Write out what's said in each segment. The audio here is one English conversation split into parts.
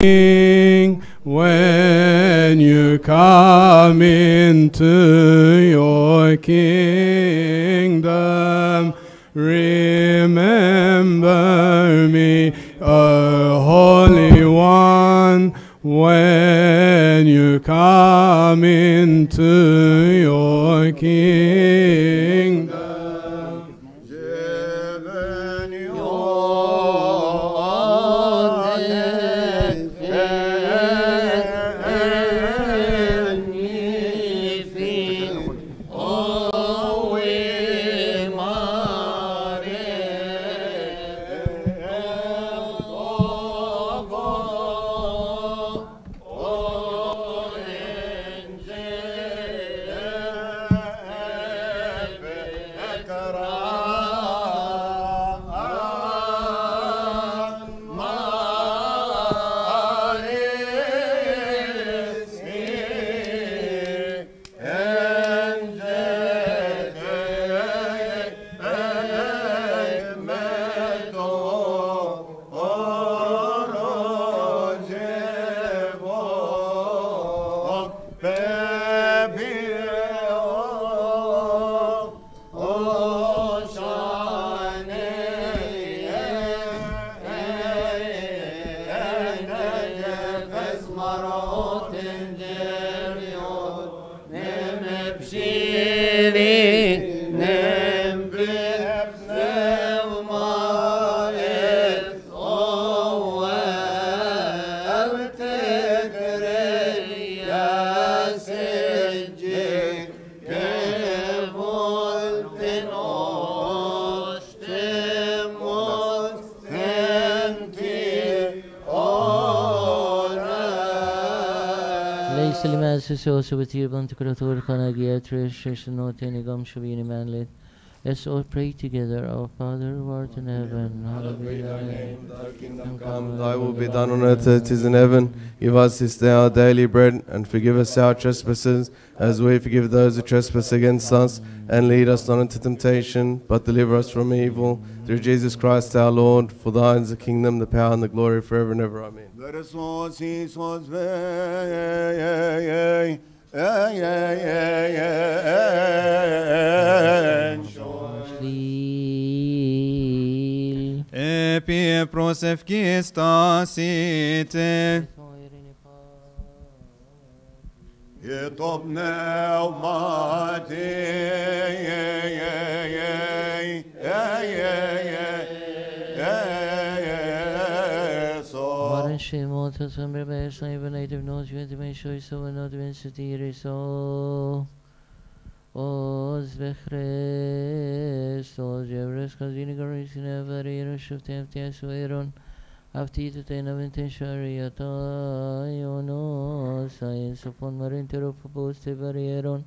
When you come into your kingdom, remember me, O Holy One, when you come into your kingdom. شو سو تیر بان تکراتور کن اگه اترش شش نوته نگام شو بینی من لید Let's all pray together. Our Father who art in heaven, hallowed be thy name. Thy kingdom come, thy will be done on earth as it is in heaven. Give us this day our daily bread, and forgive us our trespasses, as we forgive those who trespass against us. And lead us not into temptation, but deliver us from evil. Through Jesus Christ our Lord, for thine is the kingdom, the power, and the glory forever and ever. Amen. Versos Iisus vei, ei, ei, ei, ei, Stil. Επί προσευχής στάσιτε. και το πνεύμα τι, Shemot, Hashem Rebbe, Shnai Benative Nos, Yedime Shoy, so and not even Satiri, so. Oz Jevres, Kazini Garis, Never, Eroshuf, Temptias, Veron. Aftita tena venten shariata iono science upon marintero proposte varieron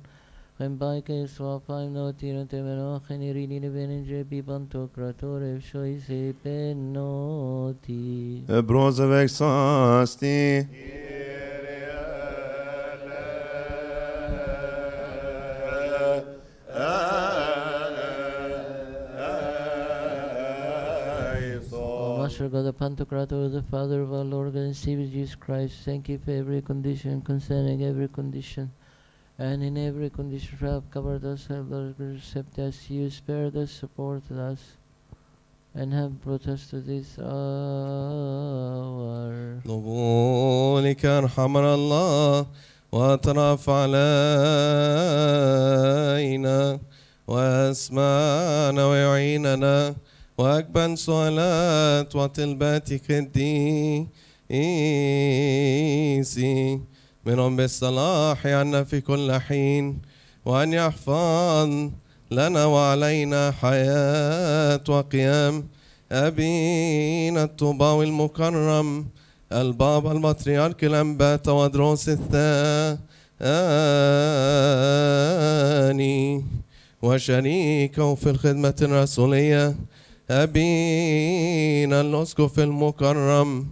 Chem baike swapim no tiran temeno chenirini beninje bibanto kratorev shoise penoti. Brozovek sasti. Master God, the Pantocrator, the Father of our Lord and Savior Jesus Christ, thank you for every condition, concerning every condition And in every condition you have covered us, have accept us, you spared us, supported us, and have brought us to this hour. طوبونك ارحمنا الله واطرف علينا واسمعنا ويعيننا واقبل صلاه وطلباتك الديسي منهم بالصلاح عنا في كل حين وأن يحفظ لنا وعلينا حياة وقيام. أبينا الطوباوي المكرم البابا المطريارك الأنبات ودروس الثاني. وشريكه في الخدمة الرسولية أبينا الأسقف المكرم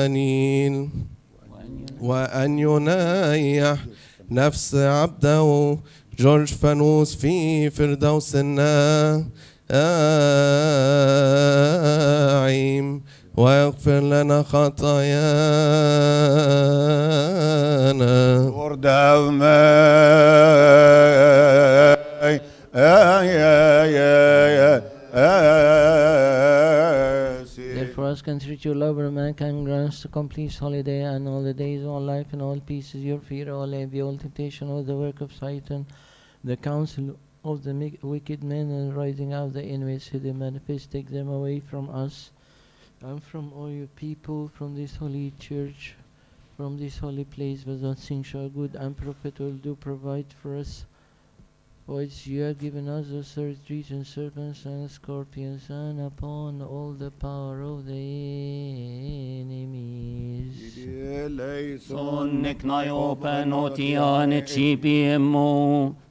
الأنبدانين وأن ينايح نفس عبده جورج فانوس في فردوس النعيم ويغفر لنا خطايانا يا يا يا يا us consider your love of mankind, grant us to complete holiday and all the days of life and all pieces, your fear, all envy, all temptation, all the work of Satan, the counsel of the wicked men and rising out the enemies, they manifest, take them away from us and from all your people, from this holy church, from this holy place, without sin shall good and profitable do provide for us. Which you have given us the surgeries and serpents and scorpions, and upon all the power of the enemies.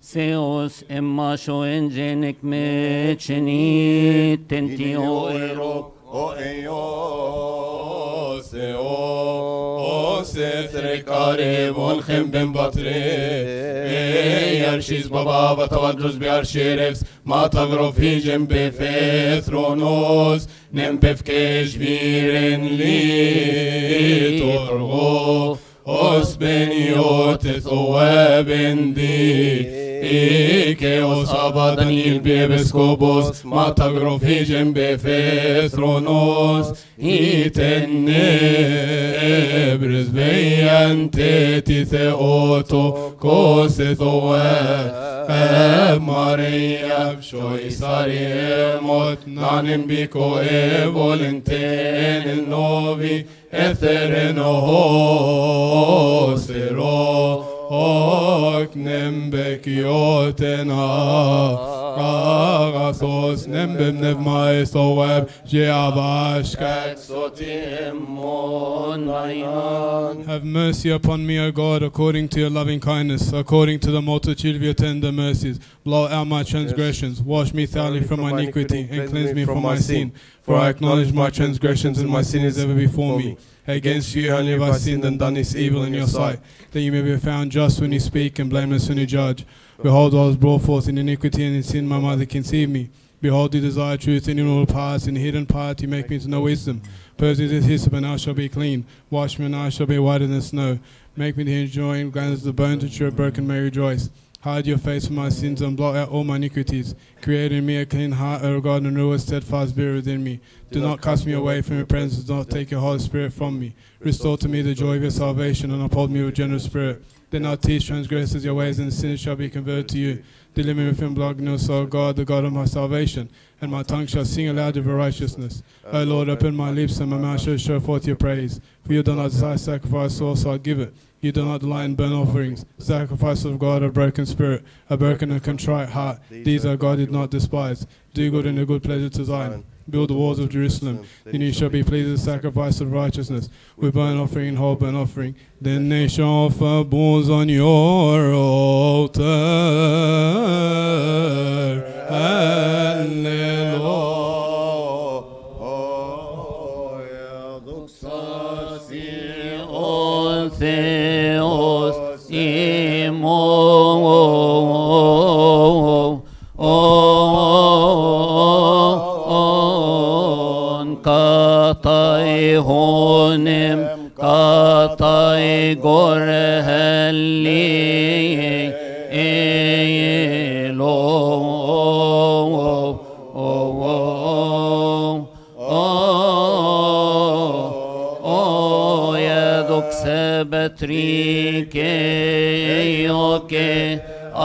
Seos emma shoengenek meceni tentio. O سفر کاره بون خم بن بطره یرشیز بابا و توجز بیار شیرفس ما تغرو فی جنب فترونوز نم پفکش بیرن لی ترغو اسبنیوت ثواب دی إيكيوس أبدا البيبسكوبوس ما تجرو في جنب فيثرونوس إيتن إبرز بيان تيتي ثيوتو كوس ثوات مريم شوي صاري إموت نانم بيكو فولنتين النوبي اثر نهو سيرو ak nem bekioltena. Maeso web Jeavashkat Have mercy upon me, O God, according to your loving kindness, according to the multitude of your tender mercies. Blot out my transgressions, wash me thoroughly from my iniquity, and cleanse me from my sin. For I acknowledge my transgressions, and my sin is ever before me. Against you only have I sinned and done this evil in your sight, that you may be found just when you speak and blameless when you judge. Behold, I was brought forth in iniquity, and in sin my mother conceived me. Behold, you desire truth in all parts, in hidden part you make me to know wisdom. Purge me with hyssop, and I shall be clean. Wash me, and I shall be whiter than snow. Make me to enjoy glands the bones which are broken may rejoice. Hide your face from my sins and blot out all my iniquities. Create in me a clean heart, O God, and renew a steadfast spirit within me. Do not cast me away from your presence, do not take your Holy Spirit from me. Restore to me the joy of your salvation, and uphold me with generous spirit. Then I'll teach transgressors your ways, and sinners shall be converted to you. Deliver me from blackness, O God, the God of my salvation, and my tongue shall sing aloud of your righteousness. O Lord, open my lips, and my mouth shall show forth your praise. For you do not desire sacrifice, so also I give it. You do not delight in burnt offerings, sacrifice of God, a broken spirit, a broken and contrite heart. These, O God, did not despise. Do good in a good pleasure to Zion. Build the walls of Jerusalem. Then you shall be pleased with the sacrifice of righteousness, with burnt offering and whole burnt offering. Then they shall offer bulls on your altar. Ol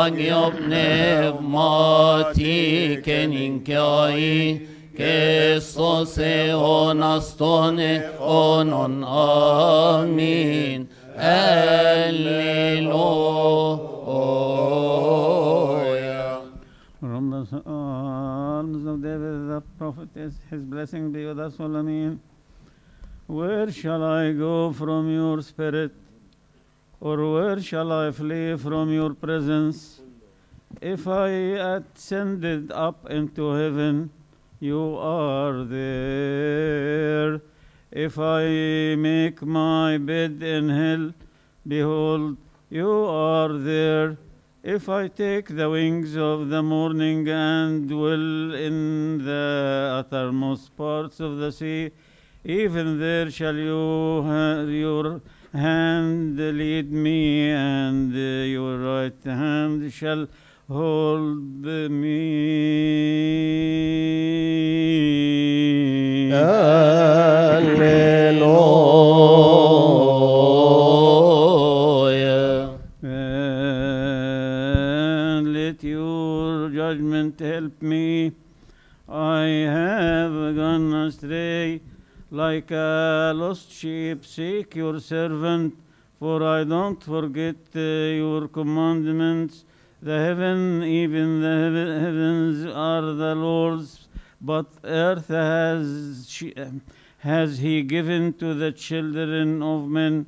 Agni opne mati kenin kai nevmatike ninkai Kestos eonastone Alleluia From the Psalms of David the prophet is his blessing be with us all. Amen. Where shall I go from your spirit? Or where shall I flee from your presence? If I ascended up into heaven, you are there. If I make my bed in hell, behold, you are there. If I take the wings of the morning and dwell in the uttermost parts of the sea, even there shall you ha- your hand lead me, and uh, your right hand shall hold me. Hallelujah. And let your judgment help me. I have gone astray like a lost sheep. Seek your servant, for I don't forget uh, your commandments. The heaven, even the heavens are the Lord's, but earth has, she, has he given to the children of men.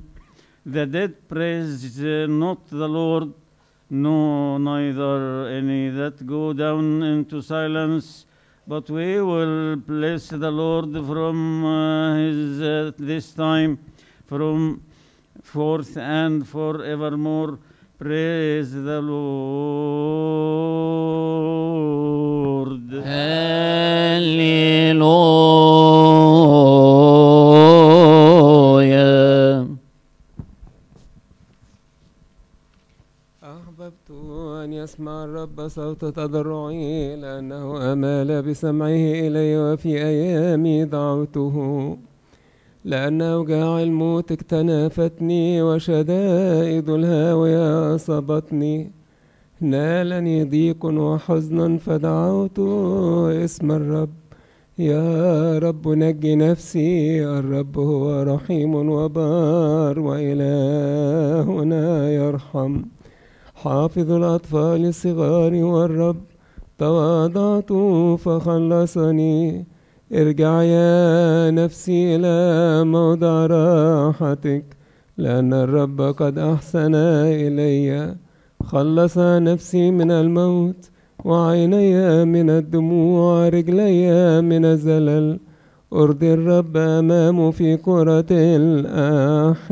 The dead praise not the Lord, no, neither any that go down into silence. But we will bless the Lord from uh, his uh, this time, from forth and forevermore. Praise the Lord. Hallelujah. أحببت أن يسمع الرب صوت تضرعي لأنه أمال بسمعه إلي وفي أيامي دعوته لأن أوجاع الموت اكتنفتني وشدائد الهاوية أصابتني. نالني ضيق وحزنا فدعوت اسم الرب. يا رب نجي نفسي الرب هو رحيم وبار وإلهنا يرحم. حافظ الأطفال الصغار والرب تواضعت فخلصني. ارجع يا نفسي إلى موضع راحتك لأن الرب قد أحسن إلي. خلص نفسي من الموت وعيني من الدموع رجلي من الزلل. أرضي الرب أمامه في كرة الأحياء.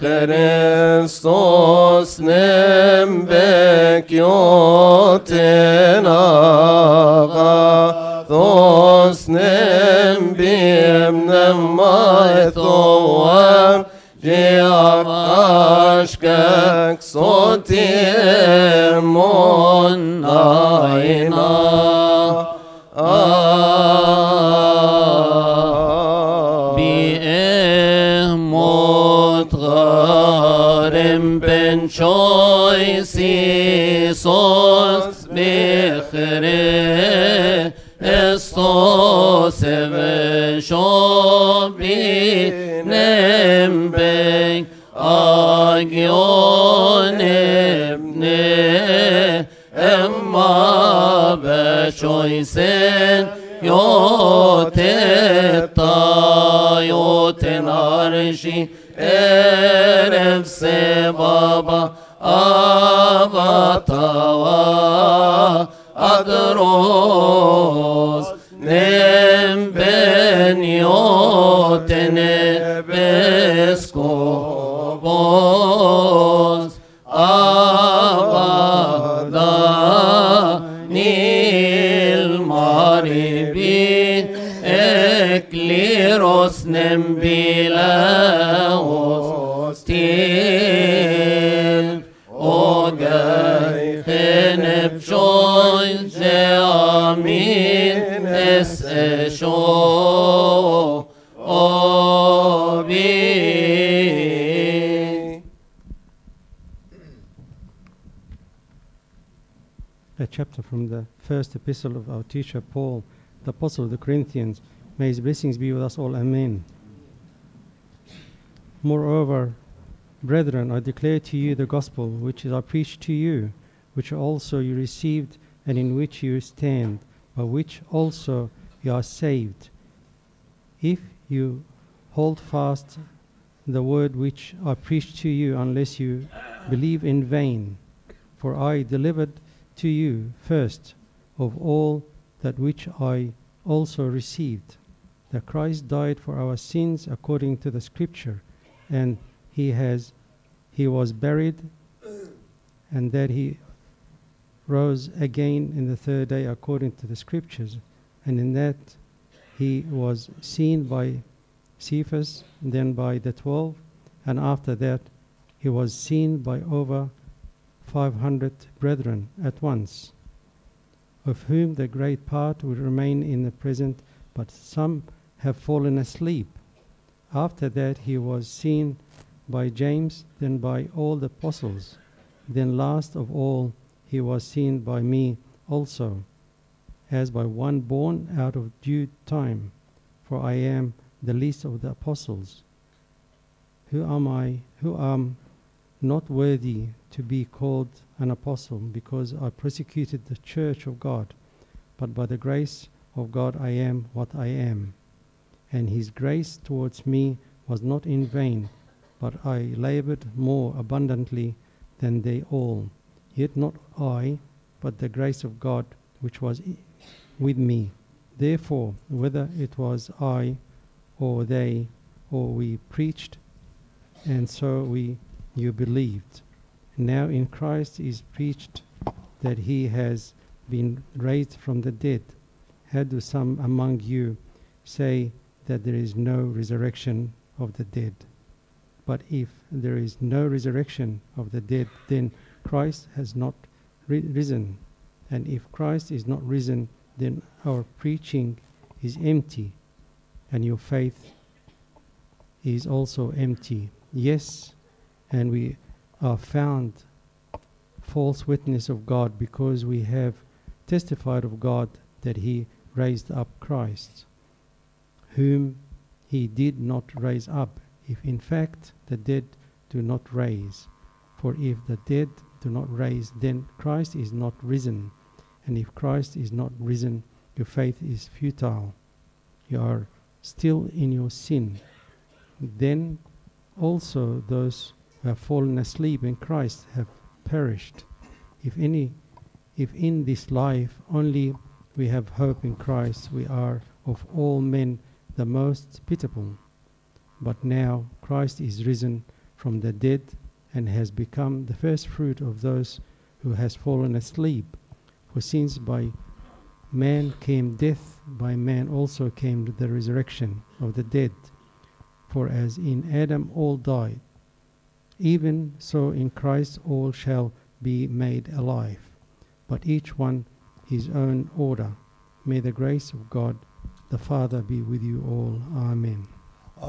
Hristos nem bekjotin aga Thos nem bim nem majtoam Gjejak ashkak sotim mon ajna Amen choisi sos bechre estos eve shobi nembek agion ebne emma bechoisen yoteta yoten arshi Erefse baba avatava adros nem beni o tene beskoboz. Avada nil maribi ekliros nem bilen es a chapter from the first epistle of our teacher Paul, the apostle of the Corinthians. May his blessings be with us all. Amen. Moreover, brethren, I declare to you the gospel which I preached to you, which also you received, and in which you stand, by which also you are saved, if you hold fast the word which I preached to you, unless you believe in vain. For I delivered to you first of all that which I also received that Christ died for our sins according to the scripture and he has he was buried and that he rose again in the third day according to the scriptures and in that he was seen by Cephas then by the 12 and after that he was seen by over 500 brethren at once of whom the great part will remain in the present but some have fallen asleep. After that he was seen by James then by all the apostles then last of all he was seen by me also as by one born out of due time for I am the least of the apostles. Who am I who am not worthy to be called an apostle because I persecuted the church of God but by the grace of God I am what I am. And his grace towards me was not in vain but I labored more abundantly than they all yet not I but the grace of God which was with me. Therefore whether it was I or they or we preached and so we you believed. Now in Christ is preached that he has been raised from the dead. How do some among you say that there is no resurrection of the dead? But if there is no resurrection of the dead then Christ has not risen. And if Christ is not risen then our preaching is empty. And your faith is also empty. Yes and we are found false witness of God because we have testified of God that he raised up Christ whom he did not raise up if in fact the dead do not raise. For if the dead do not raise then Christ is not risen. And if Christ is not risen your faith is futile. You are still in your sin. Then also those who have fallen asleep in Christ have perished. If any if in this life only we have hope in Christ we are of all men the most pitiable. But now Christ is risen from the dead and has become the first fruit of those who has fallen asleep. For since by man came death by man also came the resurrection of the dead. For as in Adam all died even so in Christ all shall be made alive. But each one his own order. May the grace of God the Father be with you all. Amen. We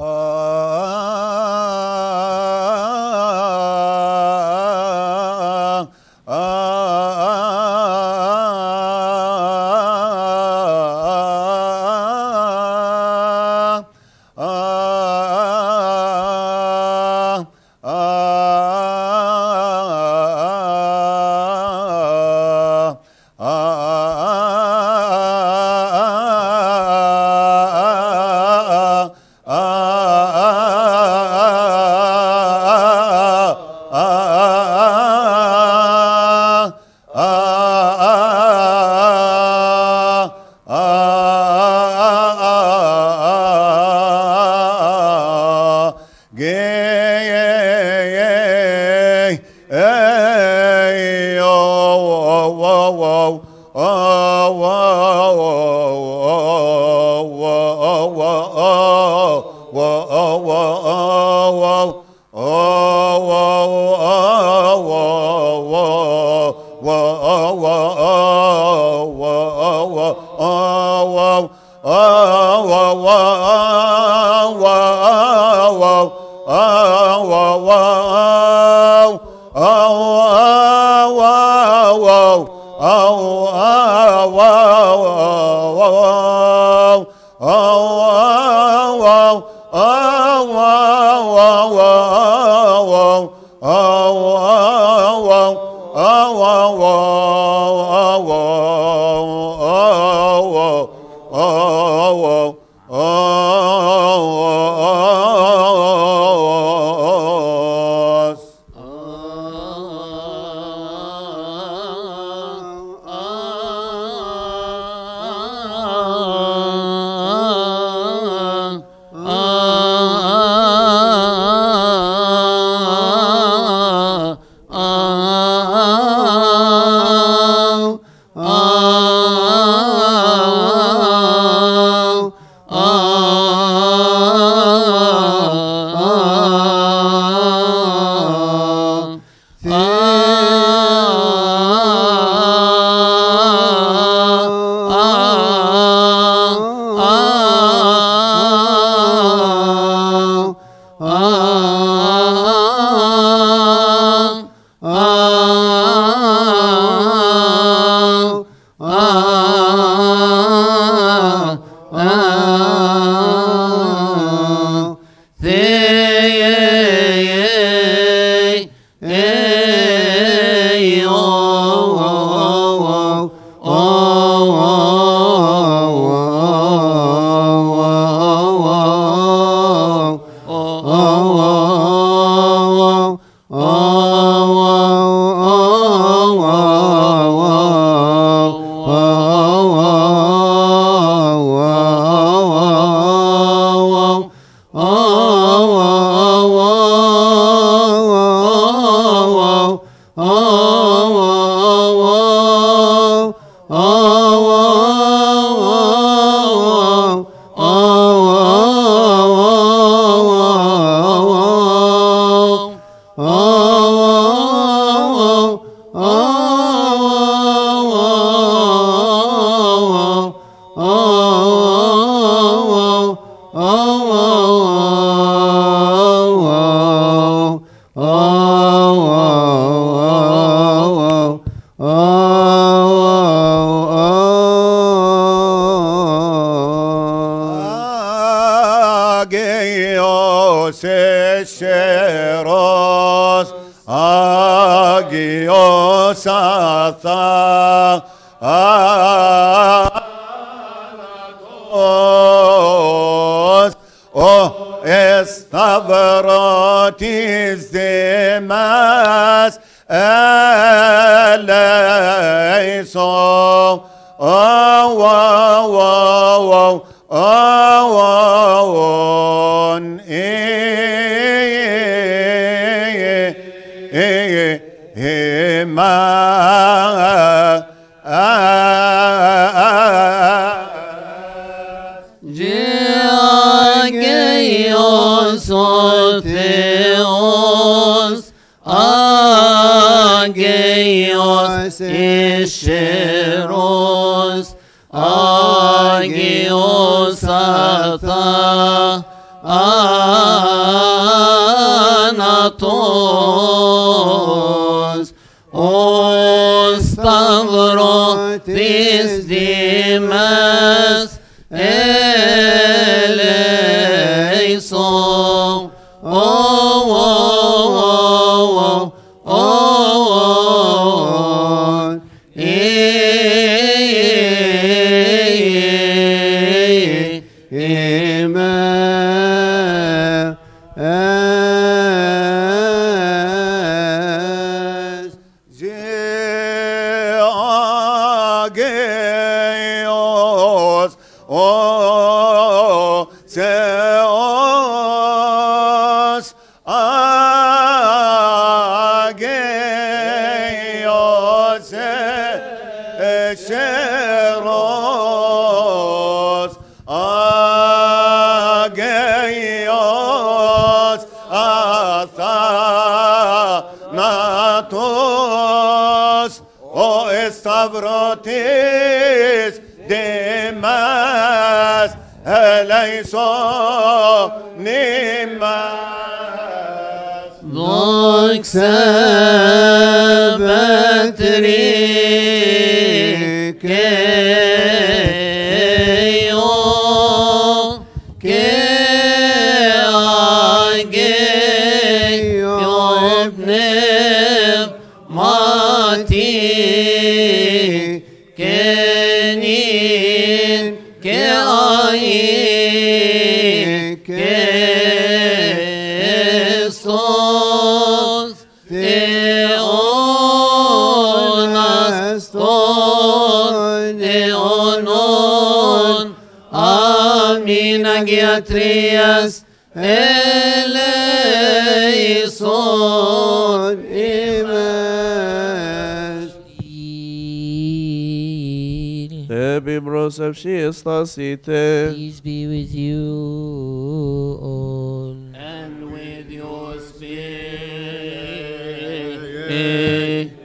she is seated. Peace be with you all. And with your spirit.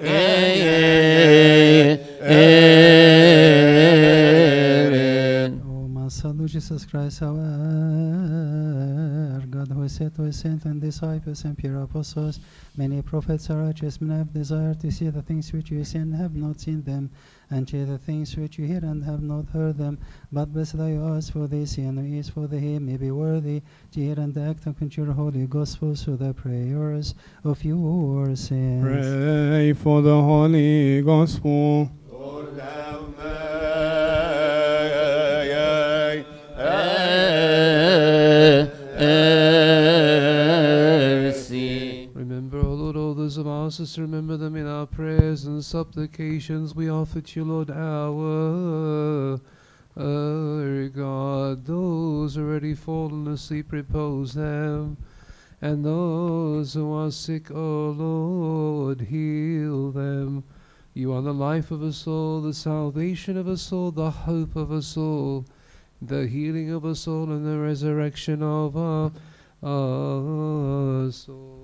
Amen. Oh, my Jesus Christ, our saints and disciples and pure apostles, many prophets and righteous men have desired to see the things which you see and have not seen them, and hear the things which you hear and have not heard them. But blessed are you as for they see, and who is for they hear may be worthy to hear and act according to your holy gospel through the prayers of your saints. Pray for the Holy Gospel. Remember, Those of our sisters, remember them in our prayers and supplications we offer to you, Lord, our uh, our God. Those already fallen asleep, repose them. And those who are sick, O Lord, heal them. You are the life of us all, the salvation of us all, the hope of us all, the healing of us all, and the resurrection of our, our soul.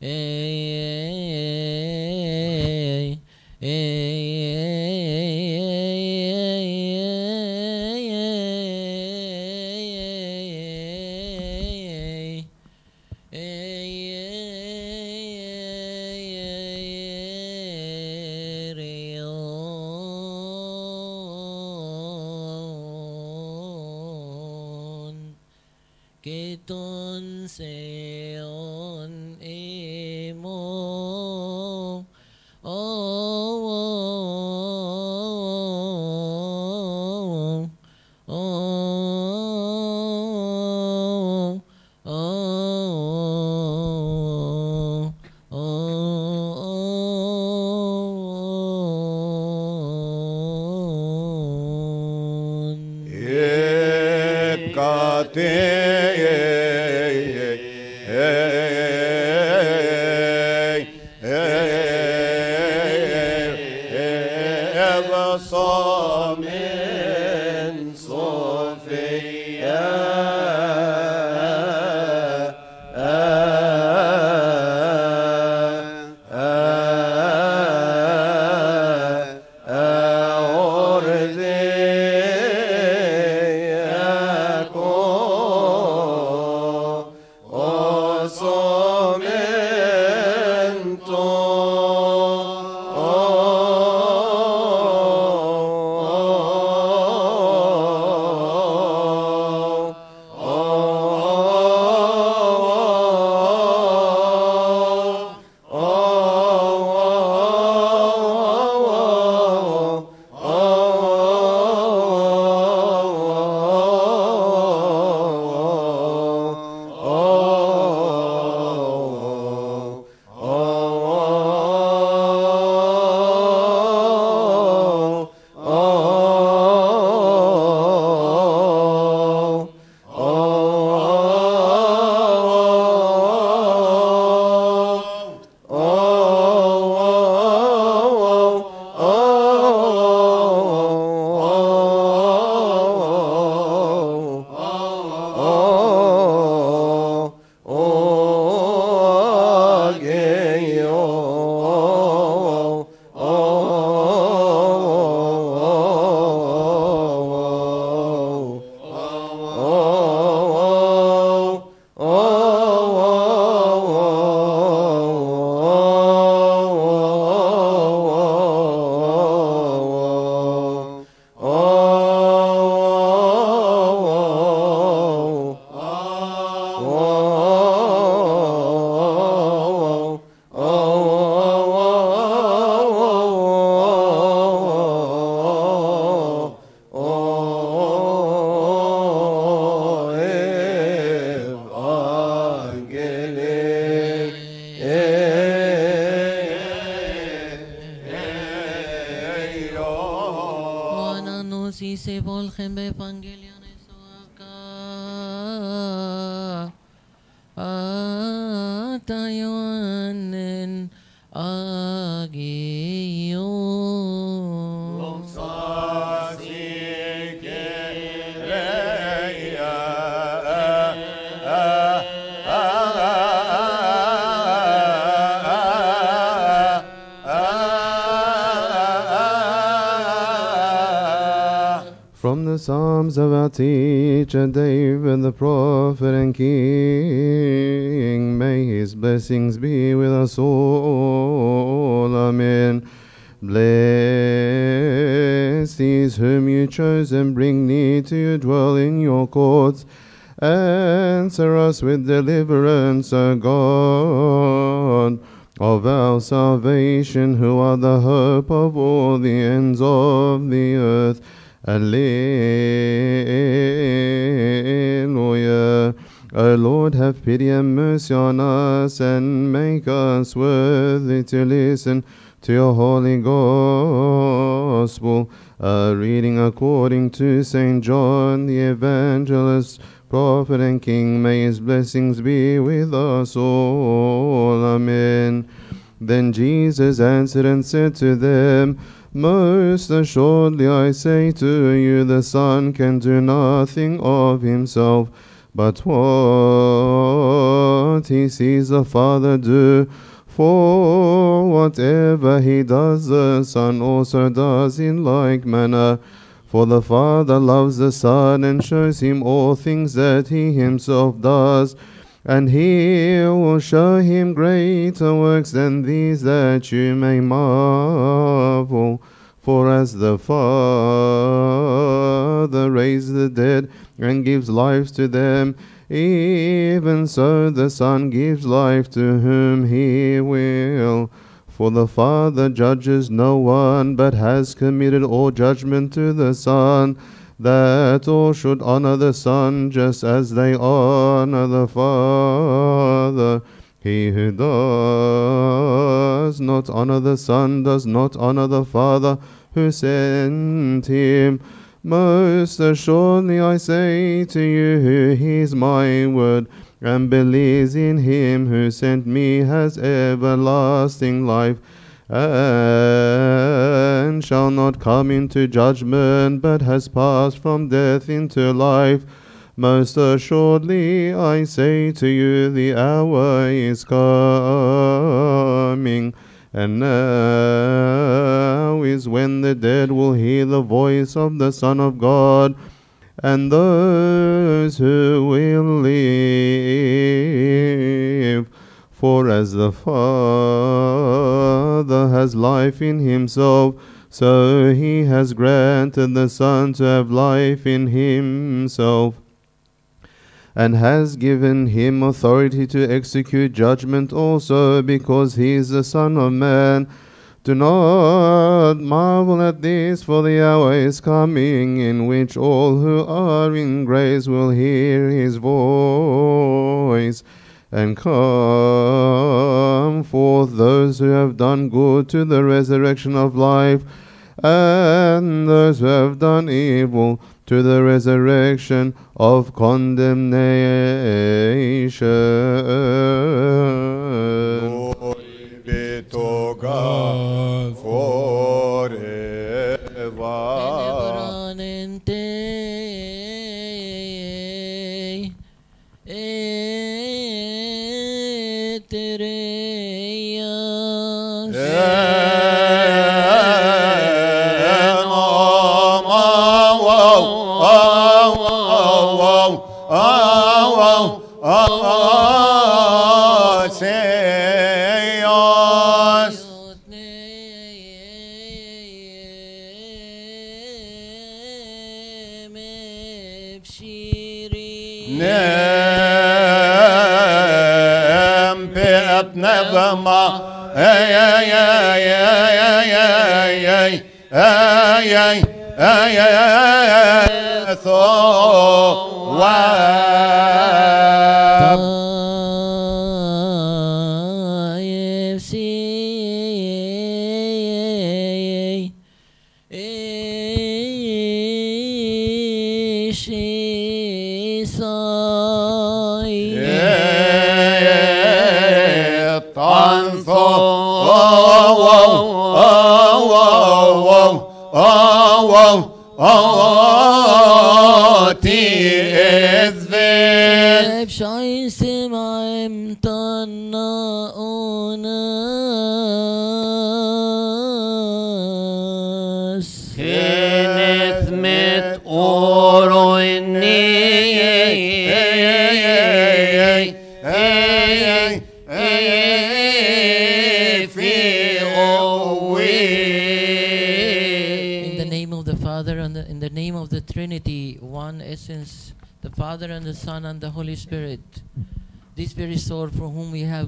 えー Psalms of our teacher David the prophet and king, may his blessings be with us all. Amen. Bless these whom you chose and bring near to you, dwell in your courts. Answer us with deliverance, O God of our salvation, who are the hope of all the ends of the earth. Alleluia. O Lord, have pity and mercy on us, and make us worthy to listen to your holy gospel. A reading according to St. John the Evangelist, prophet and king, may his blessings be with us all. Amen. Then Jesus answered and said to them, Most assuredly I say to you, the Son can do nothing of himself, but what he sees the Father do. For whatever he does, the Son also does in like manner. For the Father loves the Son and shows him all things that he himself does. And he will show him greater works than these that you may marvel. For as the Father raised the dead and gives life to them, even so the Son gives life to whom he will. For the Father judges no one, but has committed all judgment to the Son, that all should honor the Son just as they honor the Father. He who does not honor the Son does not honor the Father who sent him. Most assuredly I say to you, who hears my word and believes in him who sent me has everlasting life and shall not come into judgment, but has passed from death into life. Most assuredly I say to you, the hour is coming. And now is when the dead will hear the voice of the Son of God, and those who will live. For as the Father has life in himself, so he has granted the Son to have life in himself and has given him authority to execute judgment also, because he is the Son of Man. Do not marvel at this, for the hour is coming in which all who are in grace will hear his voice, and come forth those who have done good to the resurrection of life, and those who have done evil to the resurrection of condemnation. Glory be to God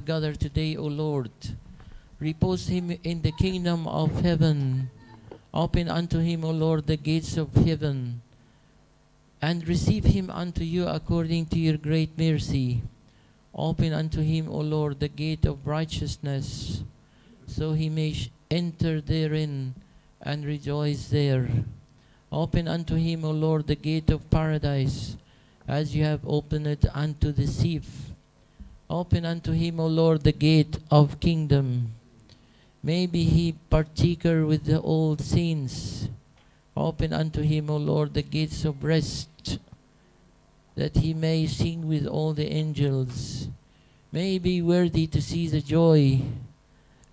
have gathered today, O Lord, repose him in the kingdom of heaven. Open unto him, O Lord, the gates of heaven, and receive him unto you according to your great mercy. Open unto him, O Lord, the gate of righteousness, so he may enter therein and rejoice there. Open unto him, O Lord, the gate of paradise, as you have opened it unto the thief. Open unto him, O Lord, the gate of kingdom. May be he partaker with the old saints. Open unto him, O Lord, the gates of rest, that he may sing with all the angels. May he be worthy to see the joy.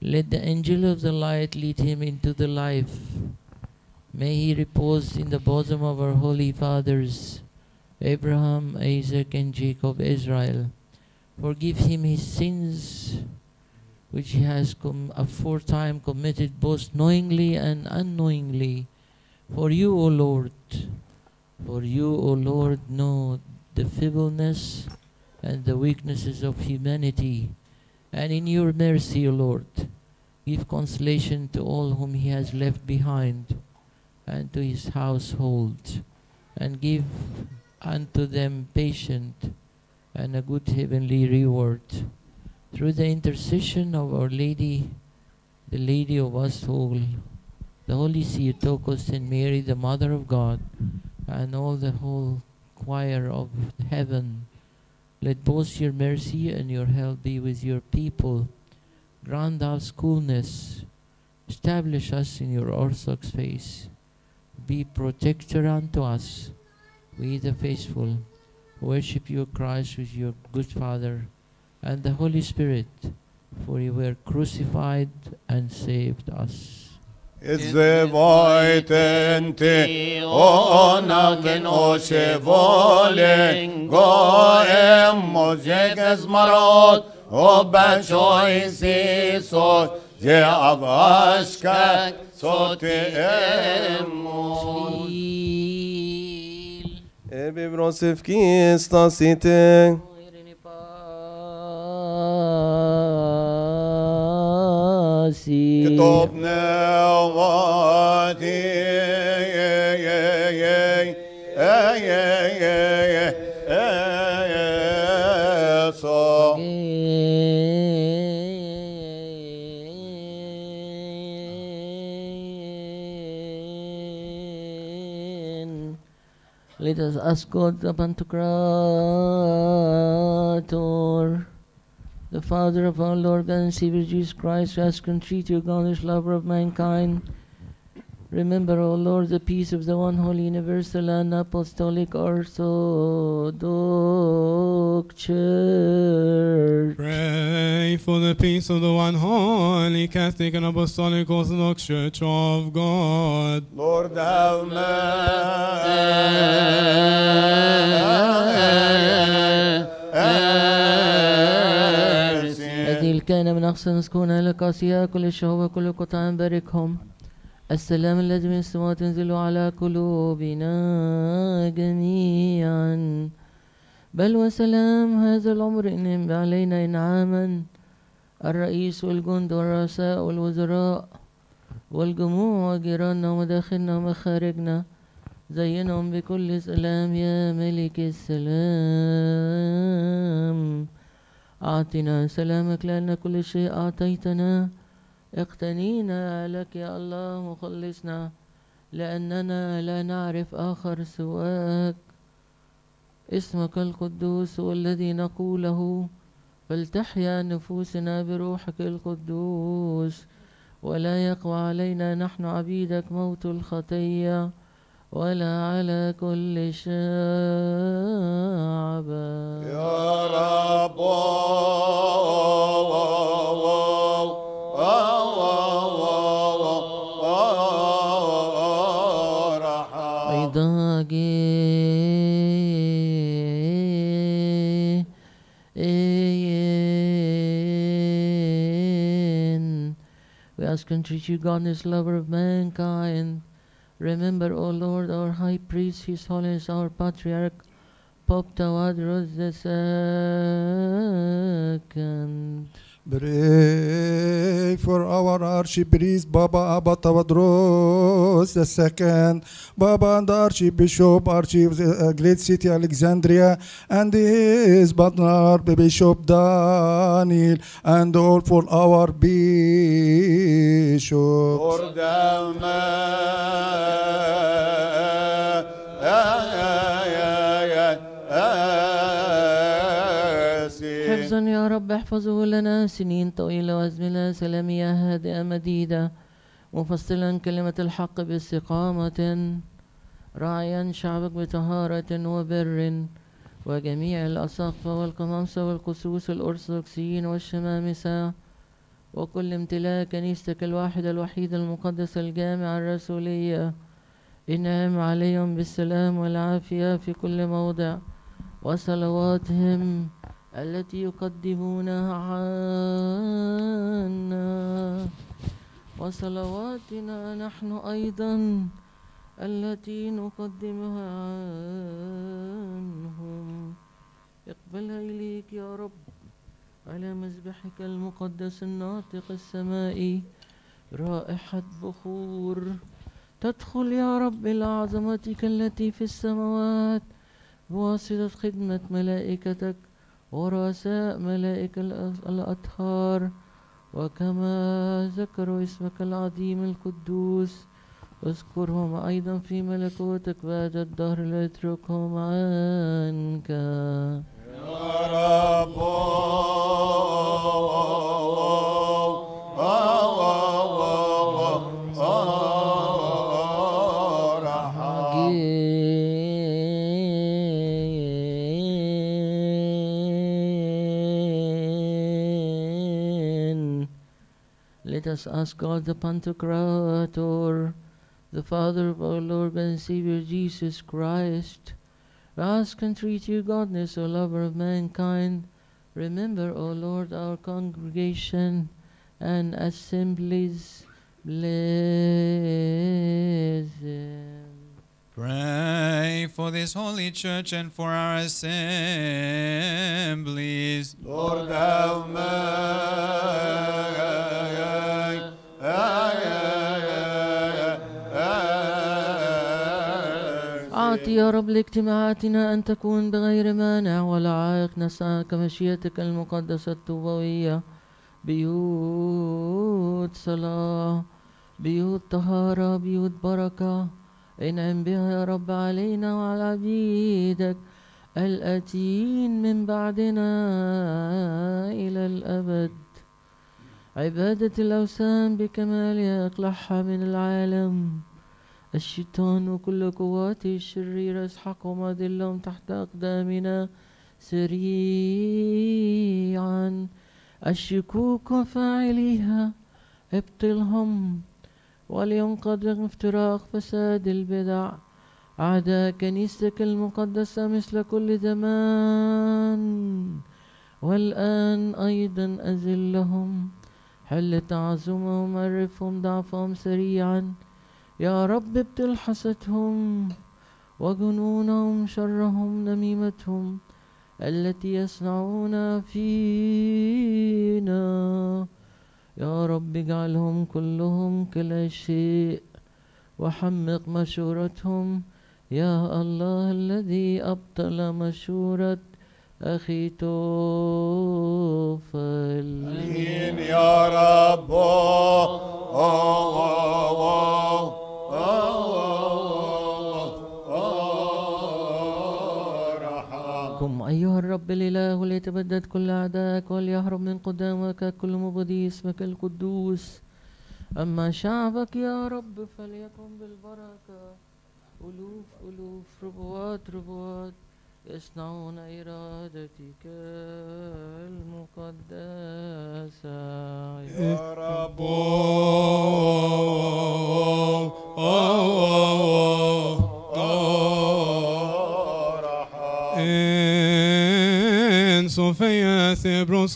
Let the angel of the light lead him into the life. May he repose in the bosom of our holy fathers, Abraham, Isaac, and Jacob, Israel. Forgive him his sins, which he has com- aforetime committed both knowingly and unknowingly. For you, O Lord, for you, O Lord, know the feebleness and the weaknesses of humanity. And in your mercy, O Lord, give consolation to all whom he has left behind and to his household, and give unto them patient and a good heavenly reward. Through the intercession of Our Lady, the Lady of us all, the Holy Theotokos and Mary, the Mother of God, and all the whole choir of heaven, let both your mercy and your help be with your people. Grant us coolness. Establish us in your orthodox faith. Be protector unto us, we the faithful. Worship you, Christ, with your good Father and the Holy Spirit, for you were crucified and saved us. Sebebi rosef ki estasite. Kitap ne vati so. Let us ask God the Pantocrator, the Father of our Lord and Savior Jesus Christ, who has entreated you, God, lover of mankind. Remember, O Lord, the peace of the one holy, universal, and apostolic Orthodox Church. Pray for the peace of the one holy Catholic and Apostolic Orthodox Church of God. Lord have mercy. الذي كان من أحسن مسكونة لك أسياء كل الشهوة كل قطع باركهم السلام الذي من السماء تنزل على قلوبنا جميعا. بل وسلام هذا العمر إنهم علينا إنعاما. الرئيس والجند والرؤساء والوزراء والجموع وجيراننا ومداخلنا ومخارجنا زينهم بكل سلام يا ملك السلام. أعطنا سلامك لأن كل شيء أعطيتنا. اقتنينا لك يا الله مخلصنا لأننا لا نعرف آخر سواك. اسمك القدوس هو الذي نقوله فلتحيا نفوسنا بروحك القدوس. ولا يقوى علينا نحن عبيدك موت الخطية. ولا على كل شعب يا رب And entreat you, God, this lover of mankind, Remember, O Lord, our high priest, His Holiness, our patriarch, Pope Tawadros the II. Pray for our Archpriest Baba Abba Tawadros II, Baba and Archbishop, the uh, great city Alexandria, and his partner Bishop Daniel, and all for our bishops. رب احفظه لنا سنين طويلة وأزمنة سلامية هادئة مديدة مفصلا كلمة الحق باستقامة. راعيا شعبك بطهارة وبر. وجميع الأساقفة والقمامسة والقسوس الأرثوذكسيين والشمامسة وكل امتلاء كنيستك الواحدة الوحيدة المقدسة الجامعة الرسولية انعم عليهم بالسلام والعافية في كل موضع. وصلواتهم التي يقدمونها عنا. وصلواتنا نحن أيضا التي نقدمها عنهم. اقبلها إليك يا رب على مذبحك المقدس الناطق السمائي رائحة بخور. تدخل يا رب إلى عظمتك التي في السماوات بواسطة خدمة ملائكتك ورؤساء ملائكة الأ- الأطهار وكما ذكروا اسمك العظيم القدوس اذكرهم أيضا في ملكوتك بعد الدهر لا يتركهم عنك. يا رب. Us ask God the Pantocrator, the Father of our Lord and Savior Jesus Christ. Ask and entreat you, godness, O lover of mankind. Remember, O Lord, our congregation and assemblies. Bless them. Pray for this holy church and for our assemblies. Lord have mercy. أعط يا رب لاجتماعاتنا أن تكون بغير مانع ولا عائق نسعى كمشيئتك المقدسة الطوبوية بيوت صلاة بيوت طهارة بيوت بركة انعم بها يا رب علينا وعلى عبيدك الآتين من بعدنا إلى الأبد. عبادة الأوثان بكمالها اقلعها من العالم. الشيطان وكل قواته الشريرة اسحقهم وذلهم تحت أقدامنا سريعا. الشكوك وفاعليها ابطلهم. ولينقض افتراق فساد البدع. أعداء كنيستك المقدسة مثل كل زمان. والآن أيضا أذلهم. حل تعظمهم عرفهم ضعفهم سريعا. يا رب ابطل حسدهم وجنونهم شرهم نميمتهم التي يصنعون فينا. يا رب اجعلهم كلهم كلا شيء وحمق مشورتهم. يا الله الذي أبطل مشورة أخي توفل آمين. يا رب. قم أيها الرب الإله وليتبدد كل أعدائك وليهرب من قدامك كل مبدي اسمك القدوس. أما شعبك يا رب فليكن بالبركة. ألوف ألوف ربوات ربوات. يصنعون إرادتك المقدسة. يا رب.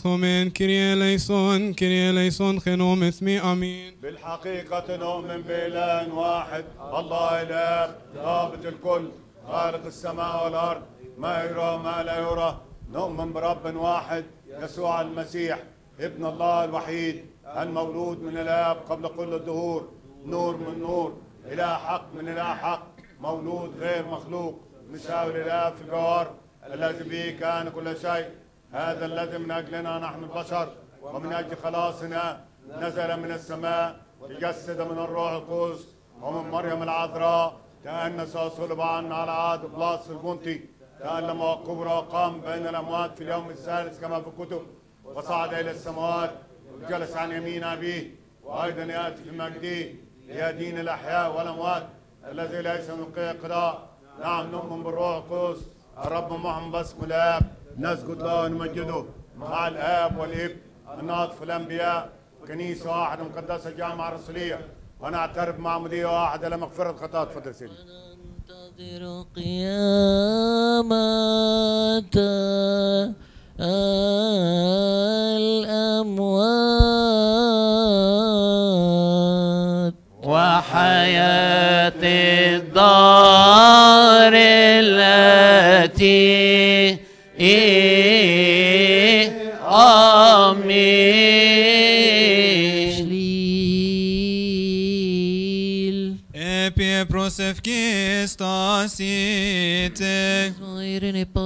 Homen Kyrie eleison Kyrie eleison Chenom اسمي آمين. بالحقيقة نؤمن بإله واحد الله إله ضابط الكل خالق السماء والأرض ما يرى ما لا يرى. نؤمن برب واحد يسوع المسيح ابن الله الوحيد المولود من الآب قبل كل الدهور نور من نور إله حق من إله حق مولود غير مخلوق مساوي للآب في الجوهر الذي به كان كل شيء. هذا الذي من أجلنا نحن البشر ومن أجل خلاصنا نزل من السماء تجسد من الروح القدس ومن مريم العذراء تأنس وصلب عنا على عهد بلاس البنطي تألم وكبر وقام بين الأموات في اليوم الثالث كما في الكتب وصعد إلى السماوات وجلس عن يمين أبيه وأيضا يأتي في مجده ليدين الأحياء والأموات الذي ليس من قضاء نعم نؤمن بالروح القدس. الرب محمد باسم الآب. نسجد له ونمجده مع الآب والابن الناطق الأنبياء كنيسة واحدة مقدسة جامعة رسولية. ونعترف معمودية واحدة لمغفرة خطايا تفضل سيدي. ننتظر قيامة الأموات وحياة الدار التي Amin. Επί προσευχής τάσιτε. Ζωήρεν επάθη.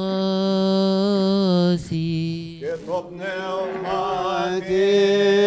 Και το πνεύμα της.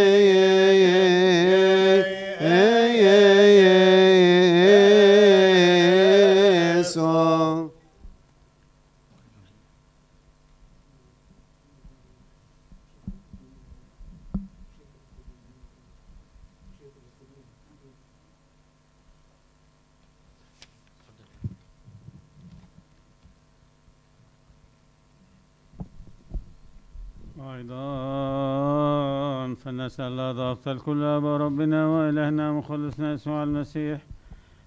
فنسأل الله ضابط الكل أبا ربنا وإلهنا مخلصنا يسوع المسيح.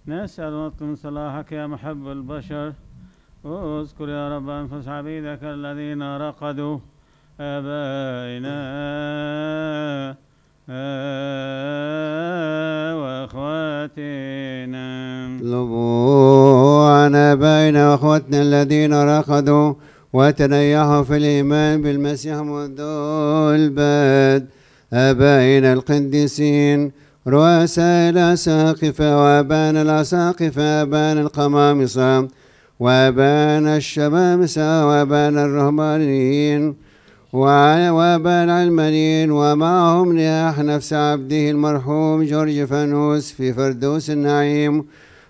نسأل ونطلب صلاحك يا محب البشر. اذكر يا رب أنفس عبيدك الذين رقدوا آبائنا. وأخواتنا. عن آبائنا وأخواتنا الذين رقدوا وتريحوا في الإيمان بالمسيح منذ البدء آبائنا القديسين رؤساء الأساقفة وأبان الأساقفة أبان القمامصة وأبان الشمامسة وأبان الرهبانيين وأبان العلمانيين ومعهم نياح نفس عبده المرحوم جورج فانوس في فردوس النعيم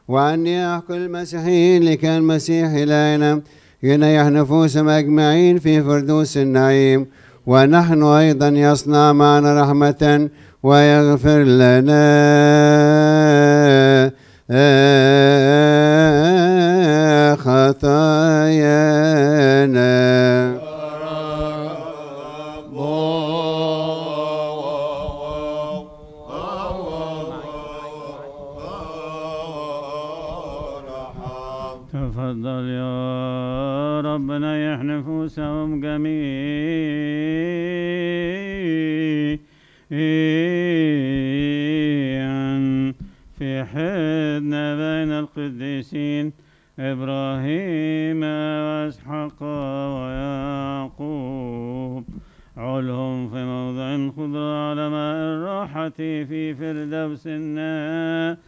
وعن نياح كل المسيحيين اللي كان مسيح إلهنا ينيح نفوسهم أجمعين في فردوس النعيم. ونحن أيضا يصنع معنا رحمة ويغفر لنا. خطايانا. ربنا يح نفوسهم جميعا في حدنا بين القديسين إبراهيم وإسحاق ويعقوب. علهم في موضع خضرة على ماء الراحة في فردوس النعيم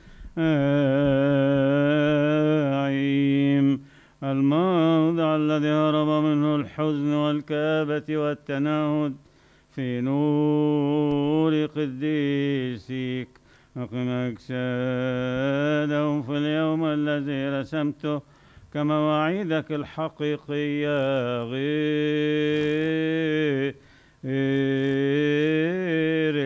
الموضع الذي هرب منه الحزن والكابة والتنهد في نور قديسك. أقم أجسادهم في اليوم الذي رسمته كمواعيدك الحقيقية غير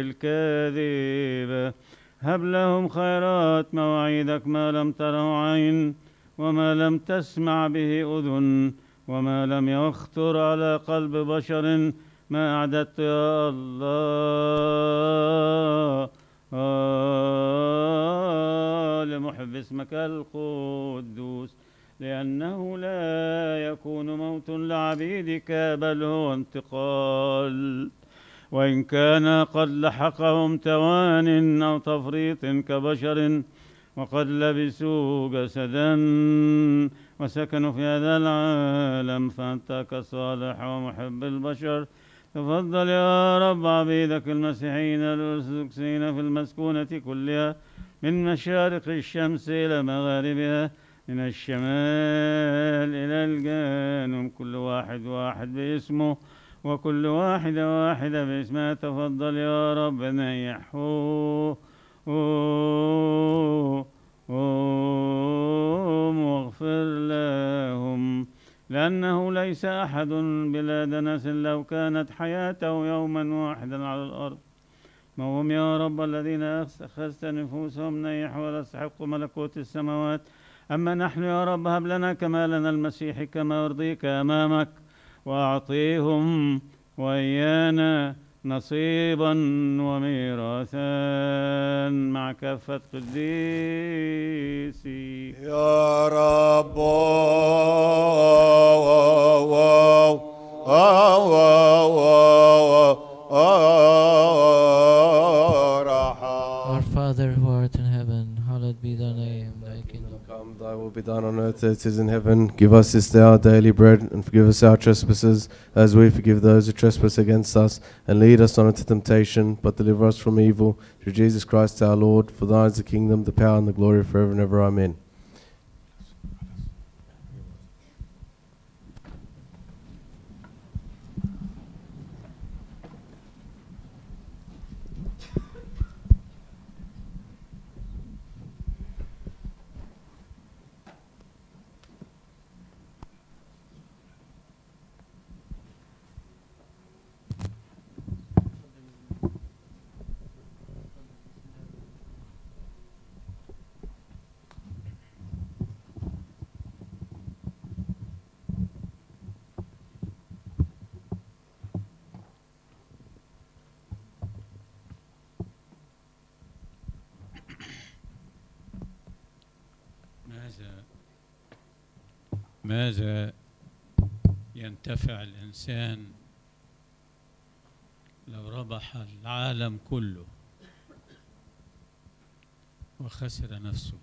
الكاذبة هب لهم خيرات مواعيدك ما لم تره عين. وما لم تسمع به أذن وما لم يخطر على قلب بشر ما أعددت يا الله. آه لمحب اسمك القدوس لأنه لا يكون موت لعبيدك بل هو انتقال. وإن كان قد لحقهم توان أو تفريط كبشر وقد لبسوا جسدا وسكنوا في هذا العالم فأنت كصالح ومحب البشر. تفضل يا رب عبيدك المسيحيين الأرثوذكسيين في المسكونة كلها من مشارق الشمس إلى مغاربها من الشمال إلى الجنوب كل واحد واحد باسمه وكل واحدة واحدة باسمها تفضل يا رب نيحوه واغفر لهم لأنه ليس أحد بلا دنس لو كانت حياته يوما واحدا على الأرض ما هم يا رب الذين أخذت نفوسهم نيح ولا يستحق ملكوت السماوات أما نحن يا رب هب لنا كمالنا المسيح كما يرضيك أمامك وأعطيهم وإيانا نصيبا وميراثا مع كافة قديسي يا رب Our Father who art in heaven, hallowed be thy name, thy will be done on earth as it is in heaven. Give us this day our daily bread, and forgive us our trespasses, as we forgive those who trespass against us. And lead us not into temptation, but deliver us from evil. Through Jesus Christ our Lord. For thine is the kingdom, the power, and the glory forever and ever. Amen. ماذا ينتفع الإنسان لو ربح العالم كله وخسر نفسه؟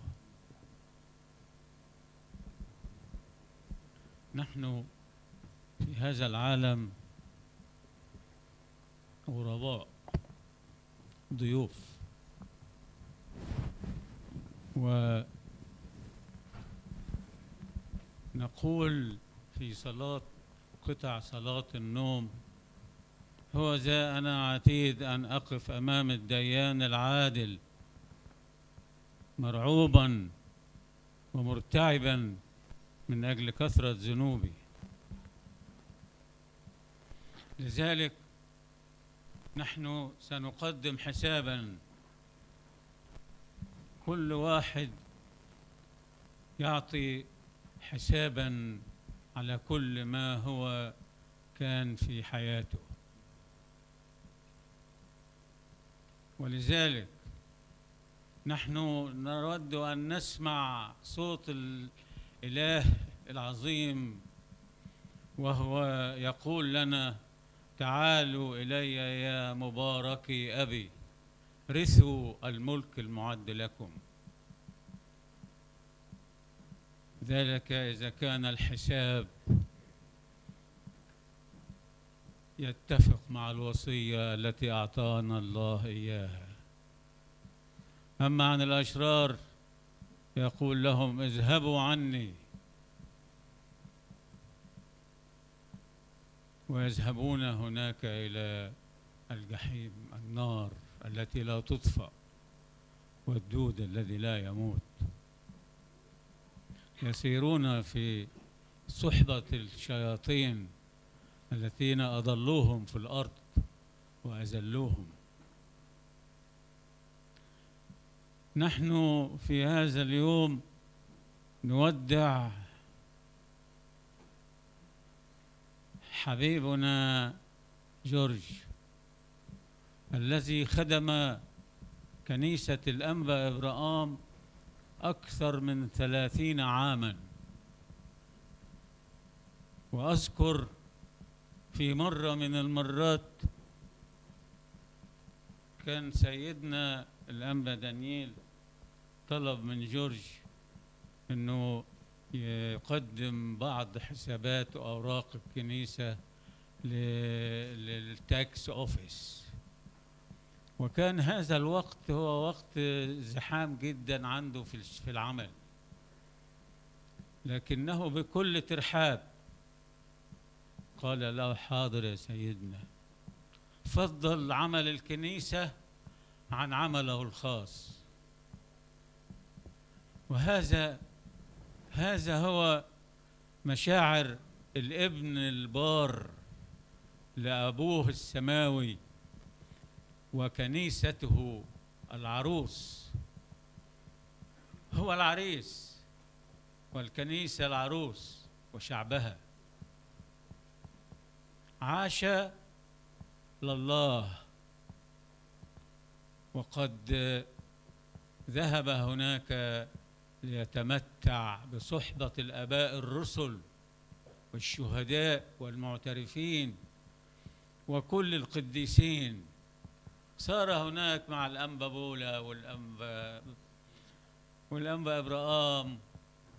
نحن في هذا العالم غرباء ضيوف و نقول في صلاة قطع صلاة النوم هو ذا أنا عتيد أن أقف أمام الديان العادل مرعوبا ومرتعبا من أجل كثرة ذنوبي. لذلك نحن سنقدم حسابا كل واحد يعطي حسابا على كل ما هو كان في حياته. ولذلك نحن نود أن نسمع صوت الإله العظيم وهو يقول لنا تعالوا إلي يا مباركي أبي رثوا الملك المعد لكم. ذلك إذا كان الحساب يتفق مع الوصية التي أعطانا الله إياها. أما عن الأشرار يقول لهم اذهبوا عني. ويذهبون هناك إلى الجحيم النار التي لا تطفأ والدود الذي لا يموت. يسيرون في صحبة الشياطين الذين أضلوهم في الأرض وأذلوهم. نحن في هذا اليوم نودع حبيبنا جورج الذي خدم كنيسة الأنبا إبراهام أكثر من ثلاثين عاما. وأذكر في مرة من المرات كان سيدنا الأنبا دانييل طلب من جورج إنه يقدم بعض حسابات وأوراق الكنيسة ل- للتاكس أوفيس. وكان هذا الوقت هو وقت زحام جدا عنده في العمل. لكنه بكل ترحاب قال له حاضر يا سيدنا. فضل عمل الكنيسة عن عمله الخاص. وهذا هذا هو مشاعر الابن البار لأبوه السماوي. وكنيسته العروس. هو العريس والكنيسة العروس وشعبها. عاش لله. وقد ذهب هناك ليتمتع بصحبة الآباء الرسل والشهداء والمعترفين وكل القديسين. صار هناك مع الأنبا بولا والأنبا والأنبا إبراهام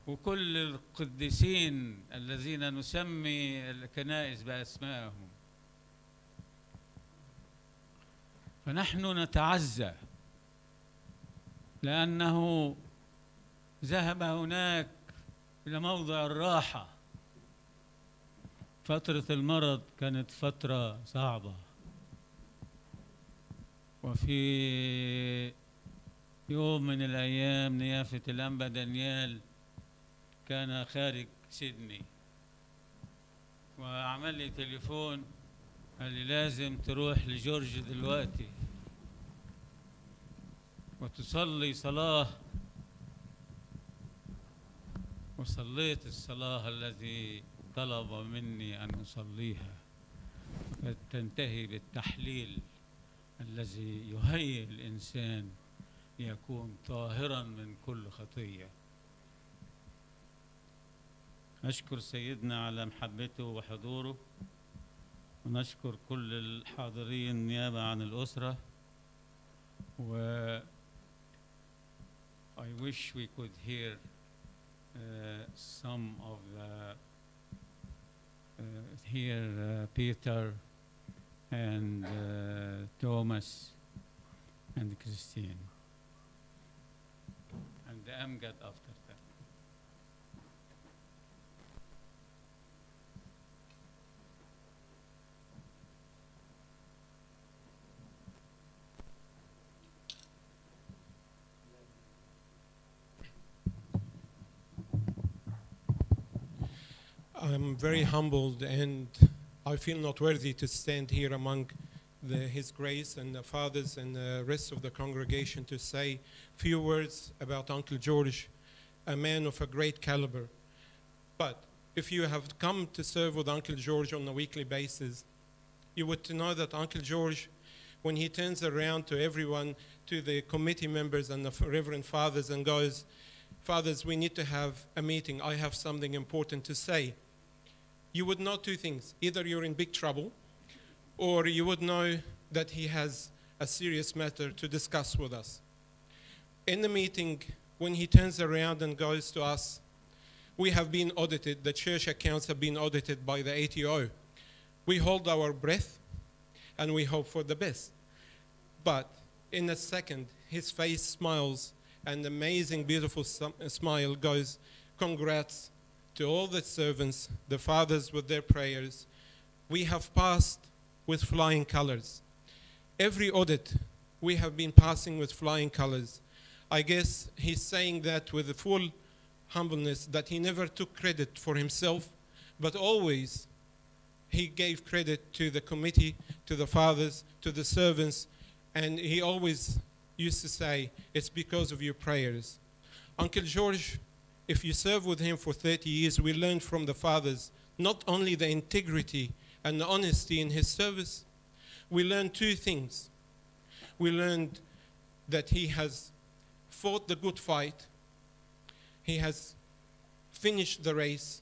وكل القديسين الذين نسمي الكنائس بأسمائهم. فنحن نتعزى لأنه ذهب هناك إلى موضع الراحة. فترة المرض كانت فترة صعبة. وفي يوم من الأيام نيافة الأنبا دانيال كان خارج سيدني. وعمل لي تليفون قال لي لازم تروح لجورج دلوقتي. وتصلي صلاة. وصليت الصلاة التي طلب مني أن أصليها. تنتهي بالتحليل الذي يهيئ الإنسان ليكون طاهرا من كل خطية. أشكر سيدنا على محبته وحضوره ونشكر كل الحاضرين نيابة عن الأسرة و I wish we could hear uh, some of the uh, here uh, Peter and uh, Thomas and Christine and Amgad after that. I'm very humbled and I feel not worthy to stand here among the, His grace and the fathers and the rest of the congregation to say few words about Uncle George, a man of a great caliber. But if you have come to serve with Uncle George on a weekly basis, you would know that Uncle George, when he turns around to everyone, to the committee members and the Reverend Fathers, and goes, Fathers, we need to have a meeting. I have something important to say. You would know two things. Either you're in big trouble, or you would know that he has a serious matter to discuss with us. In the meeting, when he turns around and goes to us, we have been audited, the church accounts have been audited by the ATO. We hold our breath and we hope for the best. But in a second, his face smiles and amazing, beautiful smile goes, Congrats to all the servants, the fathers with their prayers. We have passed with flying colors. Every audit we have been passing with flying colors. I guess he's saying that with full humbleness that he never took credit for himself, but always he gave credit to the committee, to the fathers, to the servants, and he always used to say, It's because of your prayers. Uncle George, if you serve with him for 30 years, we learned from the fathers not only the integrity and the honesty in his service, we learned two things. We learned that he has fought the good fight, he has finished the race,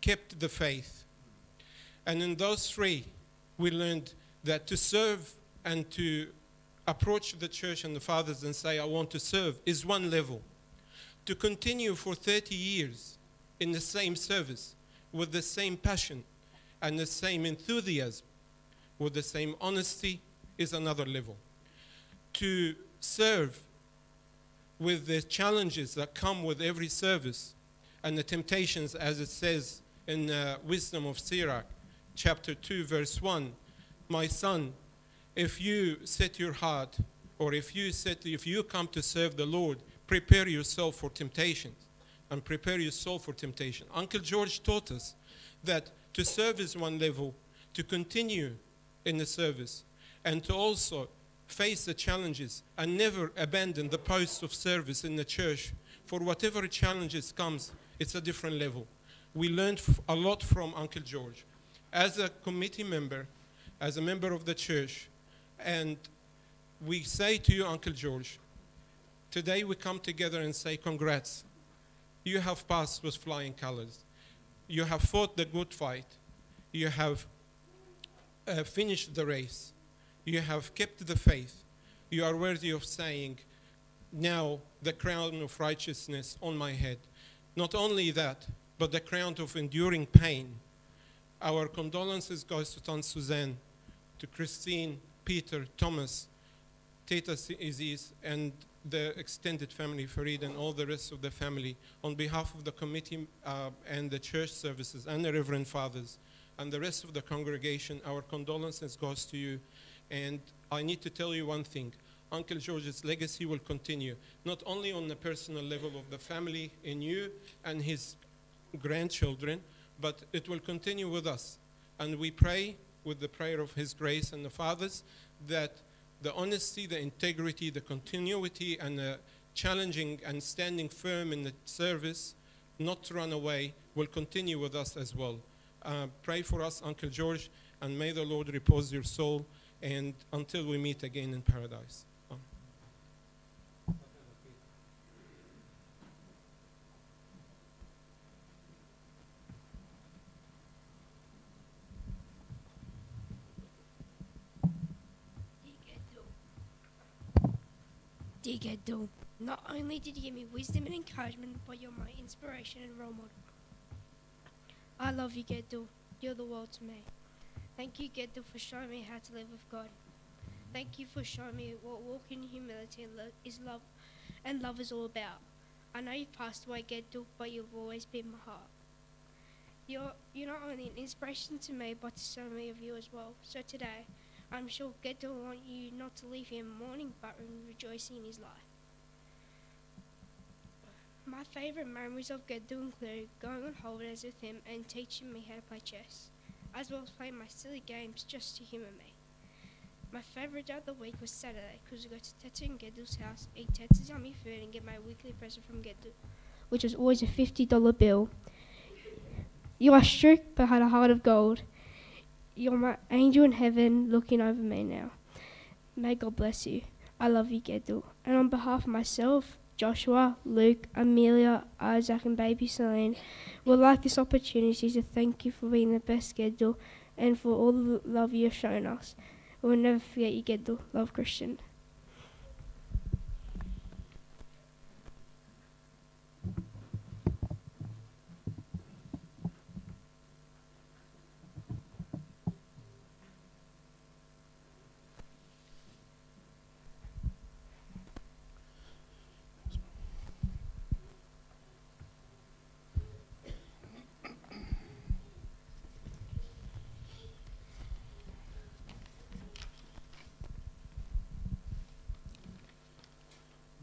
kept the faith, And in those three, we learned that to serve and to approach the church and the fathers and say, I want to serve, is one level. To continue for 30 years in the same service with the same passion and the same enthusiasm, with the same honesty, is another level. To serve with the challenges that come with every service and the temptations, as it says in uh, Wisdom of Sirach, chapter 2, verse 1 My son, if you set your heart, or if you set, if you come to serve the Lord, prepare yourself for temptations and prepare yourself for temptation. Uncle George taught us that to serve is one level, to continue in the service, and to also face the challenges and never abandon the post of service in the church. For whatever challenges comes, it's a different level. We learned a lot from Uncle George. As a committee member, as a member of the church, and we say to you, Uncle George, today we come together and say, Congrats. You have passed with flying colors. You have fought the good fight. You have uh, finished the race. You have kept the faith. You are worthy of saying, Now the crown of righteousness on my head. Not only that, but the crown of enduring pain. Our condolences goes to Aunt Suzanne, to Christine, Peter, Thomas, Teta Aziz, and the extended family, Farid, and all the rest of the family, on behalf of the committee uh, and the church services and the Reverend Fathers and the rest of the congregation, our condolences goes to you. And I need to tell you one thing. Uncle George's legacy will continue, not only on the personal level of the family in you and his grandchildren, but it will continue with us. And we pray with the prayer of his grace and the fathers that the honesty, the integrity, the continuity, and the challenging and standing firm in the service, not to run away, will continue with us as well. Uh, pray for us, Uncle George, and may the Lord repose your soul, and until we meet again in paradise. Amen. Dear Gedul, not only did you give me wisdom and encouragement, but you're my inspiration and role model. I love you, Gedul. You're the world to me. Thank you, Gedul, for showing me how to live with God. Thank you for showing me what walking in humility is love, and love is all about. I know you've passed away, Gedul, but you've always been my heart. You're, you're not only an inspiration to me, but to so many of you as well. So today, I'm sure Gedul will want you not to leave him mourning, but in rejoicing in his life. My favourite memories of Gedul include going on holidays with him and teaching me how to play chess, as well as playing my silly games just to humour me. My favourite day of the week was Saturday because we go to Tetsu and Gedul's house, eat Tetsu's yummy food, and get my weekly present from Gedul, which was always a $50 bill. You are strict but had a heart of gold. You're my angel in heaven looking over me now. May God bless you. I love you, Gedul. And on behalf of myself, Joshua, Luke, Amelia, Isaac, and baby Celine, would like this opportunity to thank you for being the best Gedul and for all the love you have shown us. We'll never forget you, Gedul. Love, Christian.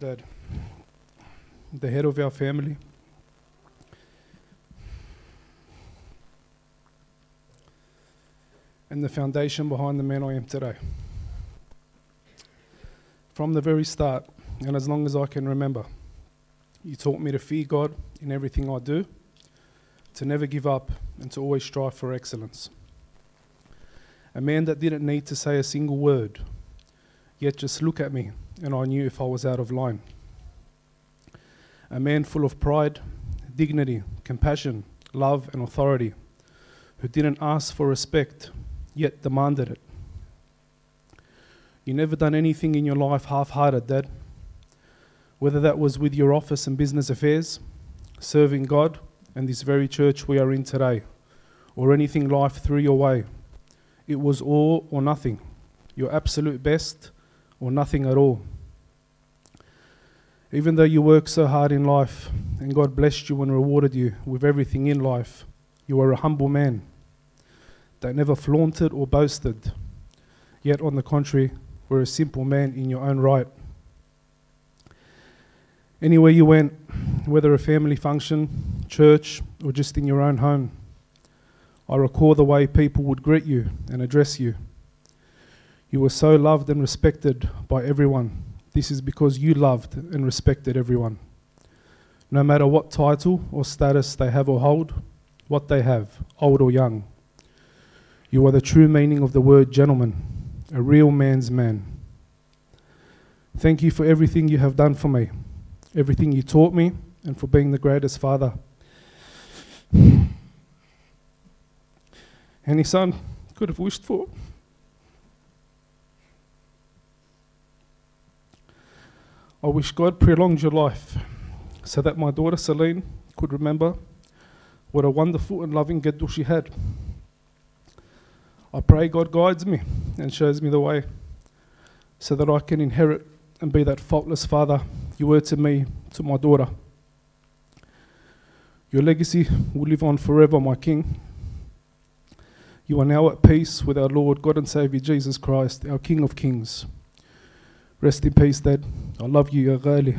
Dad, the head of our family, and the foundation behind the man I am today. From the very start, and as long as I can remember, you taught me to fear God in everything I do, to never give up, and to always strive for excellence. A man that didn't need to say a single word, yet just look at me, and I knew if I was out of line. A man full of pride, dignity, compassion, love, and authority, who didn't ask for respect, yet demanded it. You never done anything in your life half hearted, Dad. Whether that was with your office and business affairs, serving God and this very church we are in today, or anything life threw your way. It was all or nothing, your absolute best or nothing at all. Even though you worked so hard in life and God blessed you and rewarded you with everything in life, you are a humble man that never flaunted or boasted. Yet, on the contrary, were a simple man in your own right. Anywhere you went, whether a family function, church, or just in your own home, I recall the way people would greet you and address you. You were so loved and respected by everyone. This is because you loved and respected everyone. No matter what title or status they have or hold, what they have, old or young. You are the true meaning of the word gentleman, a real man's man. Thank you for everything you have done for me, everything you taught me, and for being the greatest father any son could have wished for. I wish God prolonged your life so that my daughter Celine could remember what a wonderful and loving Geddu she had. I pray God guides me and shows me the way so that I can inherit and be that faultless father you were to me, to my daughter. Your legacy will live on forever, my King. You are now at peace with our Lord, God and Saviour Jesus Christ, our King of Kings. Rest in peace, Dad. I love you, Ya Ghali.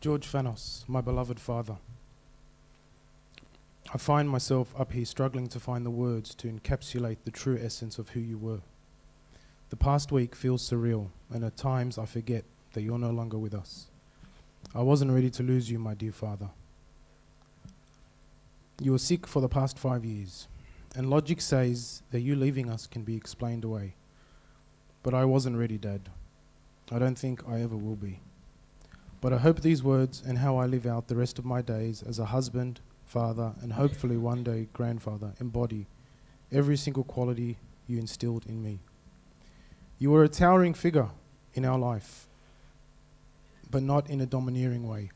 George Fanous, my beloved father. I find myself up here struggling to find the words to encapsulate the true essence of who you were. The past week feels surreal, and at times I forget that you're no longer with us. I wasn't ready to lose you, my dear father. You were sick for the past five years, and logic says that you leaving us can be explained away. But I wasn't ready, Dad. I don't think I ever will be. But I hope these words and how I live out the rest of my days as a husband, father, and hopefully one day grandfather embody every single quality you instilled in me. You were a towering figure in our life, but not in a domineering way.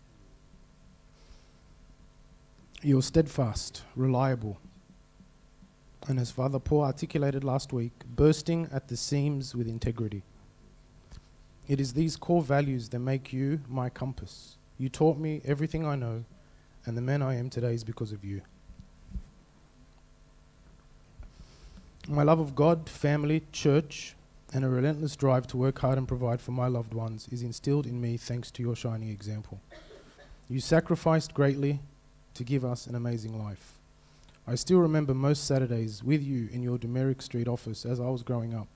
You were steadfast, reliable, and as Father Paul articulated last week, bursting at the seams with integrity. It is these core values that make you my compass. You taught me everything I know, and the man I am today is because of you. My love of God, family, church, and a relentless drive to work hard and provide for my loved ones is instilled in me thanks to your shining example. You sacrificed greatly to give us an amazing life. I still remember most Saturdays with you in your Dumaresq Street office as I was growing up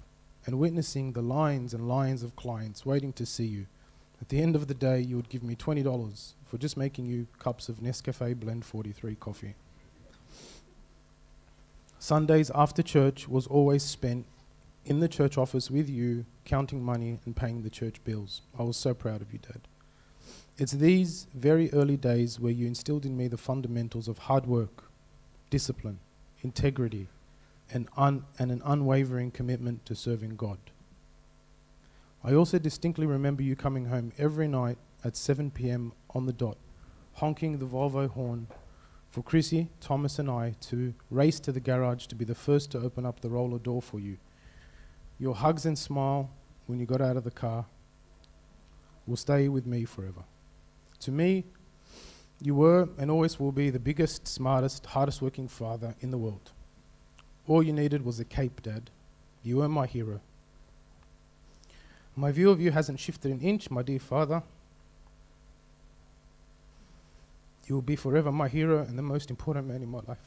and witnessing the lines and lines of clients waiting to see you. At the end of the day, you would give me $20 for just making you cups of Nescafe Blend 43 coffee. Sundays after church was always spent in the church office with you, counting money and paying the church bills. I was so proud of you, Dad. It's these very early days where you instilled in me the fundamentals of hard work, discipline, integrity, and, un- and an unwavering commitment to serving God. I also distinctly remember you coming home every night at 7 p.m. on the dot, honking the Volvo horn for Chrissy, Thomas, and I to race to the garage to be the first to open up the roller door for you. Your hugs and smile when you got out of the car will stay with me forever. To me, you were and always will be the biggest, smartest, hardest working father in the world. All you needed was a cape, Dad. You were my hero. My view of you hasn't shifted an inch, my dear father. You will be forever my hero and the most important man in my life.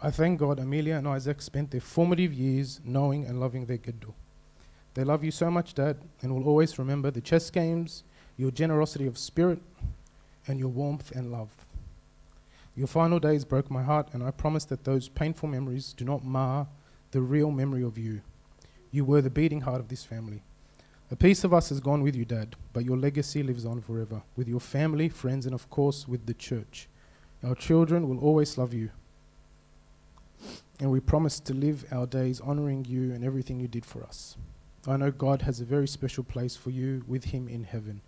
I thank God Amelia and Isaac spent their formative years knowing and loving their Giddu. They love you so much, Dad, and will always remember the chess games, your generosity of spirit, and your warmth and love. Your final days broke my heart, and I promise that those painful memories do not mar the real memory of you. You were the beating heart of this family. A piece of us has gone with you, Dad, but your legacy lives on forever, with your family, friends, and of course with the church. Our children will always love you. And we promise to live our days honoring you and everything you did for us. I know God has a very special place for you with Him in heaven.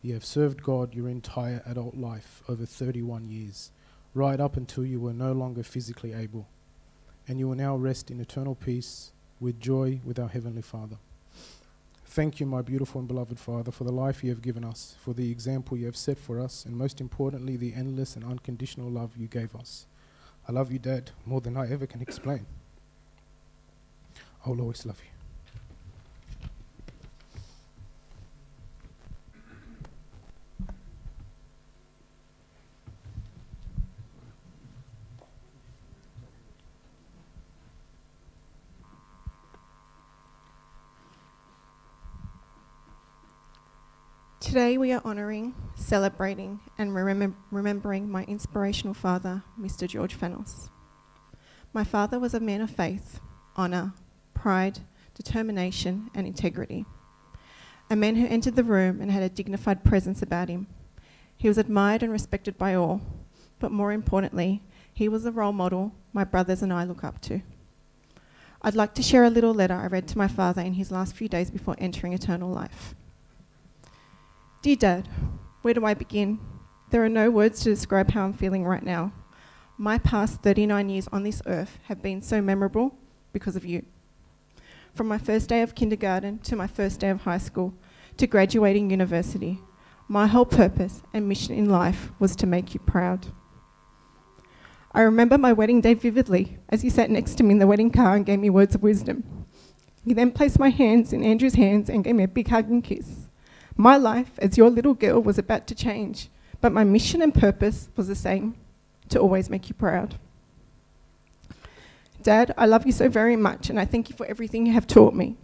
You have served God your entire adult life, over 31 years, right up until you were no longer physically able. And you will now rest in eternal peace with joy with our Heavenly Father. Thank you, my beautiful and beloved Father, for the life you have given us, for the example you have set for us, and most importantly, the endless and unconditional love you gave us. I love you, Dad, more than I ever can explain. I will always love you. Today we are honouring, celebrating, and remem- remembering my inspirational father, Mr. George Fanous. My father was a man of faith, honour, pride, determination, and integrity. A man who entered the room and had a dignified presence about him. He was admired and respected by all, but more importantly, he was the role model my brothers and I look up to. I'd like to share a little letter I read to my father in his last few days before entering eternal life. Dear Dad, where do I begin? There are no words to describe how I'm feeling right now. My past 39 years on this earth have been so memorable because of you. From my first day of kindergarten to my first day of high school to graduating university, my whole purpose and mission in life was to make you proud. I remember my wedding day vividly as he sat next to me in the wedding car and gave me words of wisdom. He then placed my hands in Andrew's hands and gave me a big hug and kiss. My life as your little girl was about to change, but my mission and purpose was the same to always make you proud. Dad, I love you so very much, and I thank you for everything you have taught me.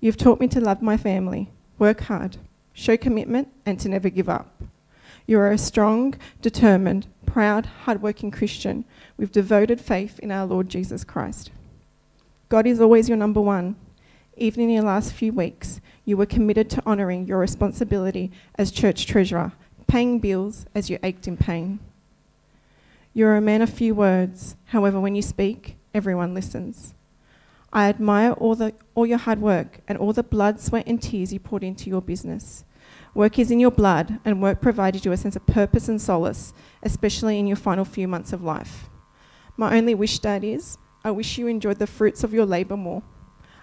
You've taught me to love my family, work hard, show commitment, and to never give up. You are a strong, determined, proud, hardworking Christian with devoted faith in our Lord Jesus Christ. God is always your number one. Even in your last few weeks, you were committed to honouring your responsibility as church treasurer, paying bills as you ached in pain. You're a man of few words, however, when you speak, everyone listens. I admire all, the, all your hard work and all the blood, sweat, and tears you poured into your business. Work is in your blood, and work provided you a sense of purpose and solace, especially in your final few months of life. My only wish, Dad, is I wish you enjoyed the fruits of your labour more.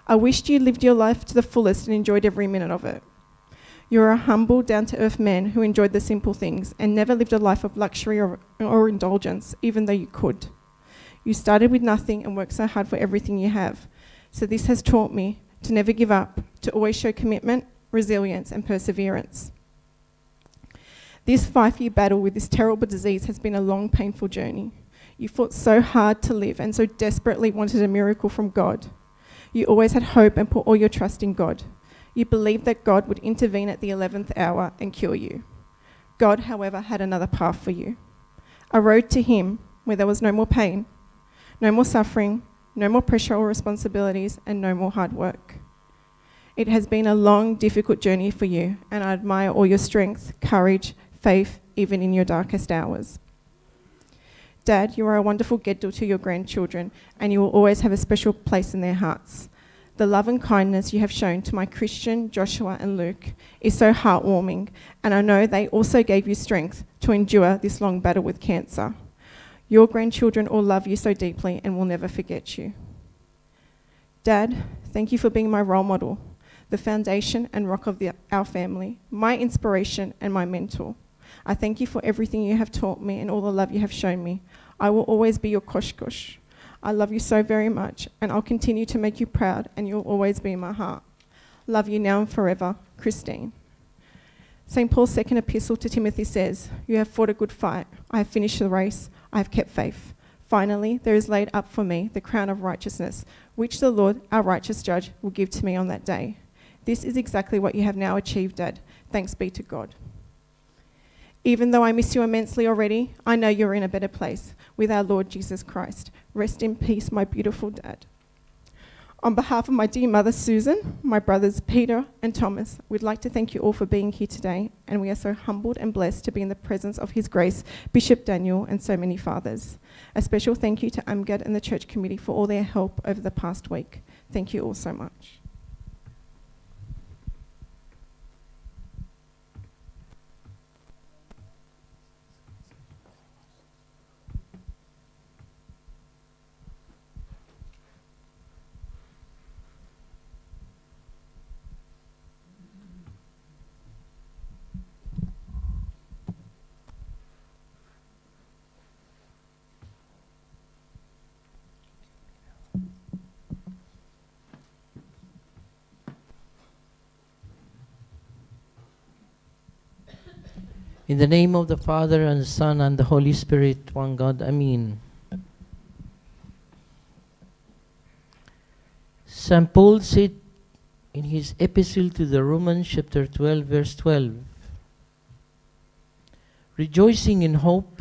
I wished you lived your life to the fullest and enjoyed every minute of it. You're a humble, down to earth man who enjoyed the simple things and never lived a life of luxury or, or indulgence, even though you could. You started with nothing and worked so hard for everything you have. So, this has taught me to never give up, to always show commitment, resilience, and perseverance. This five year battle with this terrible disease has been a long, painful journey. You fought so hard to live and so desperately wanted a miracle from God. You always had hope and put all your trust in God. You believed that God would intervene at the 11th hour and cure you. God, however, had another path for you a road to Him where there was no more pain, no more suffering, no more pressure or responsibilities, and no more hard work. It has been a long, difficult journey for you, and I admire all your strength, courage, faith, even in your darkest hours. Dad, you are a wonderful Geddel to your grandchildren, and you will always have a special place in their hearts. The love and kindness you have shown to my Christian, Joshua, and Luke is so heartwarming, and I know they also gave you strength to endure this long battle with cancer. Your grandchildren all love you so deeply and will never forget you. Dad, thank you for being my role model, the foundation and rock of the, our family, my inspiration and my mentor. I thank you for everything you have taught me and all the love you have shown me. I will always be your koshkosh. I love you so very much, and I'll continue to make you proud, and you'll always be in my heart. Love you now and forever, Christine. St. Paul's second epistle to Timothy says, You have fought a good fight. I have finished the race. I have kept faith. Finally, there is laid up for me the crown of righteousness, which the Lord, our righteous judge, will give to me on that day. This is exactly what you have now achieved, Dad. Thanks be to God. Even though I miss you immensely already, I know you're in a better place with our Lord Jesus Christ. Rest in peace, my beautiful dad. On behalf of my dear mother Susan, my brothers Peter and Thomas, we'd like to thank you all for being here today, and we are so humbled and blessed to be in the presence of His Grace, Bishop Daniel, and so many fathers. A special thank you to Amgad and the church committee for all their help over the past week. Thank you all so much. In the name of the Father and the Son and the Holy Spirit, one God, Amen. St. Paul said in his epistle to the Romans, chapter 12, verse 12, rejoicing in hope,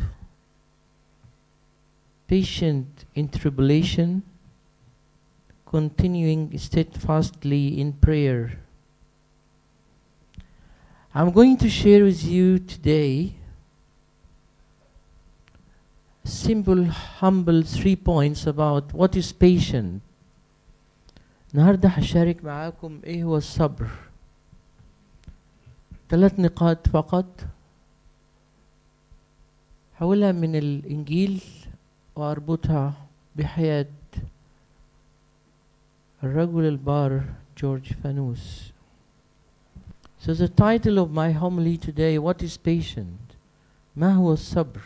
patient in tribulation, continuing steadfastly in prayer. I'm going to share with you today simple, humble three points about what is patient. النهارده هشارك معاكم ايه هو الصبر ثلاث نقاط فقط هقولها من الانجيل واربطها بحياة الرجل البار جورج فانوس So the title of my homily today, What is Patient? ما هو الصبر؟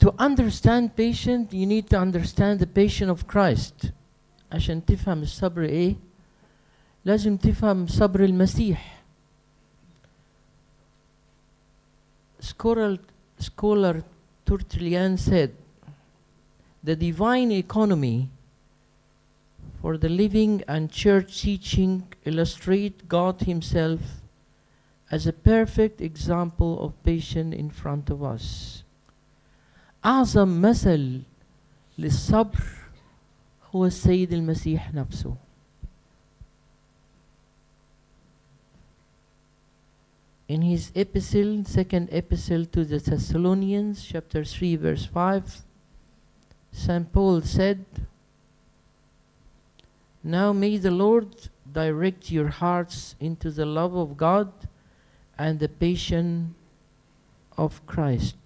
To understand patient, you need to understand the patient of Christ. عشان تفهم الصبر ايه؟ لازم تفهم صبر المسيح. Scholar, scholar Tertullian said, the divine economy for the living and church teaching illustrate God Himself as a perfect example of patience in front of us. أعظم مثل للصبر هو السيد المسيح نفسه. In his epistle, second epistle to the Thessalonians, chapter 3, verse 5, St. Paul said, Now may the Lord direct your hearts into the love of God and the patience of Christ.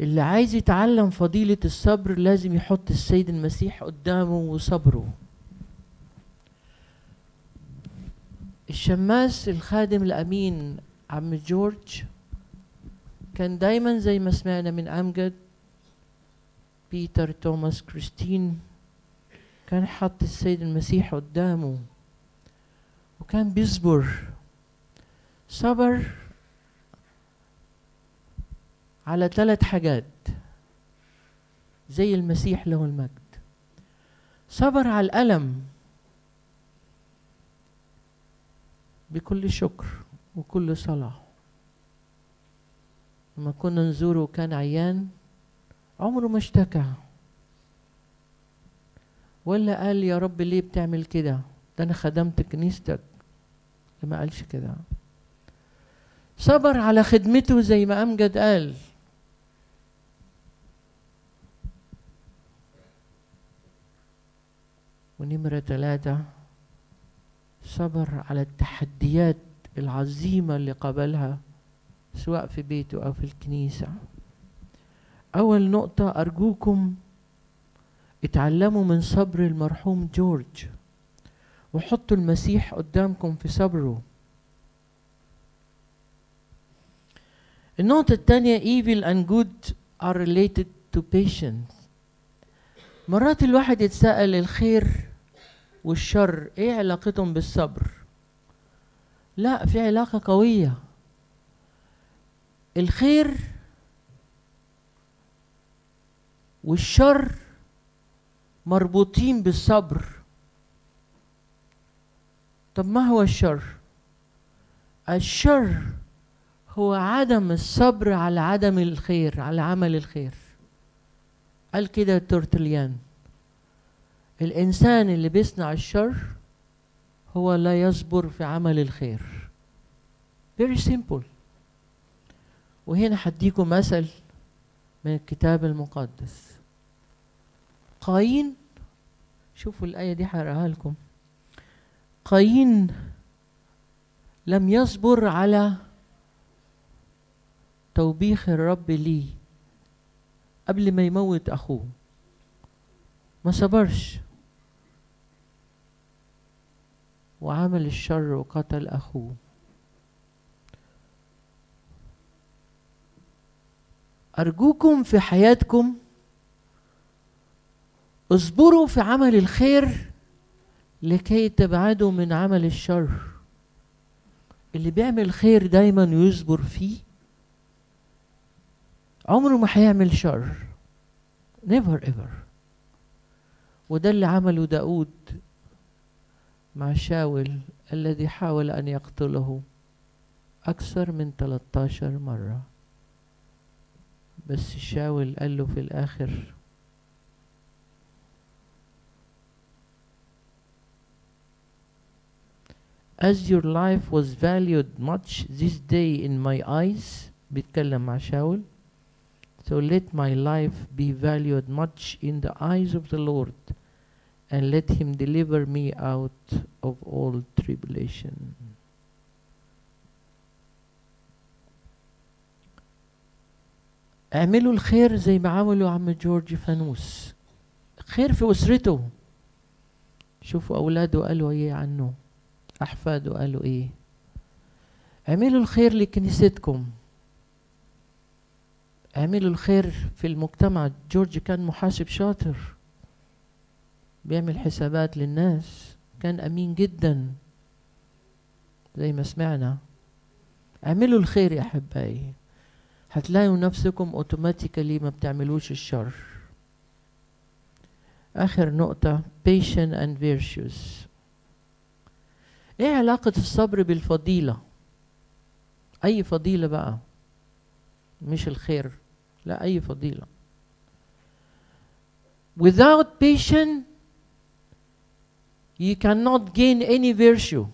اللي عايز يتعلم فضيلة الصبر لازم يحط السيد المسيح قدامه وصبره الشماس الخادم الأمين عم جورج كان دايما زي ما سمعنا من أمجد بيتر توماس كريستين كان حط السيد المسيح قدامه وكان بيصبر. صبر على ثلاث حاجات زي المسيح له المجد. صبر على الألم بكل شكر وكل صلاة. لما كنا نزوره وكان عيان عمره ما اشتكى. ولا قال يا رب ليه بتعمل كده؟ ده أنا خدمت كنيستك. ما قالش كده؟ صبر على خدمته زي ما أمجد قال. ونمرة ثلاثة صبر على التحديات العظيمة اللي قابلها. سواء في بيته أو في الكنيسة. أول نقطة أرجوكم اتعلموا من صبر المرحوم جورج وحطوا المسيح قدامكم في صبره. النقطة الثانية evil and good are related to patience. مرات الواحد يتساءل الخير والشر إيه علاقتهم بالصبر؟ لا في علاقة قوية. الخير والشر مربوطين بالصبر. طب ما هو الشر؟ الشر هو عدم الصبر على عدم الخير على عمل الخير. قال كده تورتليان الإنسان اللي بيصنع الشر هو لا يصبر في عمل الخير. Very simple. وهنا هديكم مثل من الكتاب المقدس. قايين شوفوا الآية دي هقراها لكم. قايين لم يصبر على توبيخ الرب ليه قبل ما يموت أخوه. ما صبرش. وعمل الشر وقتل أخوه. أرجوكم في حياتكم اصبروا في عمل الخير لكي تبعدوا من عمل الشر. اللي بيعمل خير دايما يصبر فيه. عمره ما هيعمل شر. Never ever. وده اللي عمله داود مع شاول الذي حاول أن يقتله أكثر من 13 مرة. بس شاول قال له في الآخر As your life was valued much this day in my eyes بيتكلم مع شاول So let my life be valued much in the eyes of the Lord and let him deliver me out of all tribulation. اعملوا الخير زي ما عملوا عم جورج فانوس. خير في أسرته. شوفوا أولاده قالوا إيه عنه. أحفاده قالوا إيه. اعملوا الخير لكنيستكم. اعملوا الخير في المجتمع. جورج كان محاسب شاطر. بيعمل حسابات للناس. كان أمين جدا. زي ما سمعنا. اعملوا الخير يا أحبائي. هتلاقوا نفسكم اوتوماتيكالي ما بتعملوش الشر. آخر نقطة patient and virtues إيه علاقة الصبر بالفضيلة؟ أي فضيلة بقى؟ مش الخير لا أي فضيلة. Without patience you cannot gain any virtue.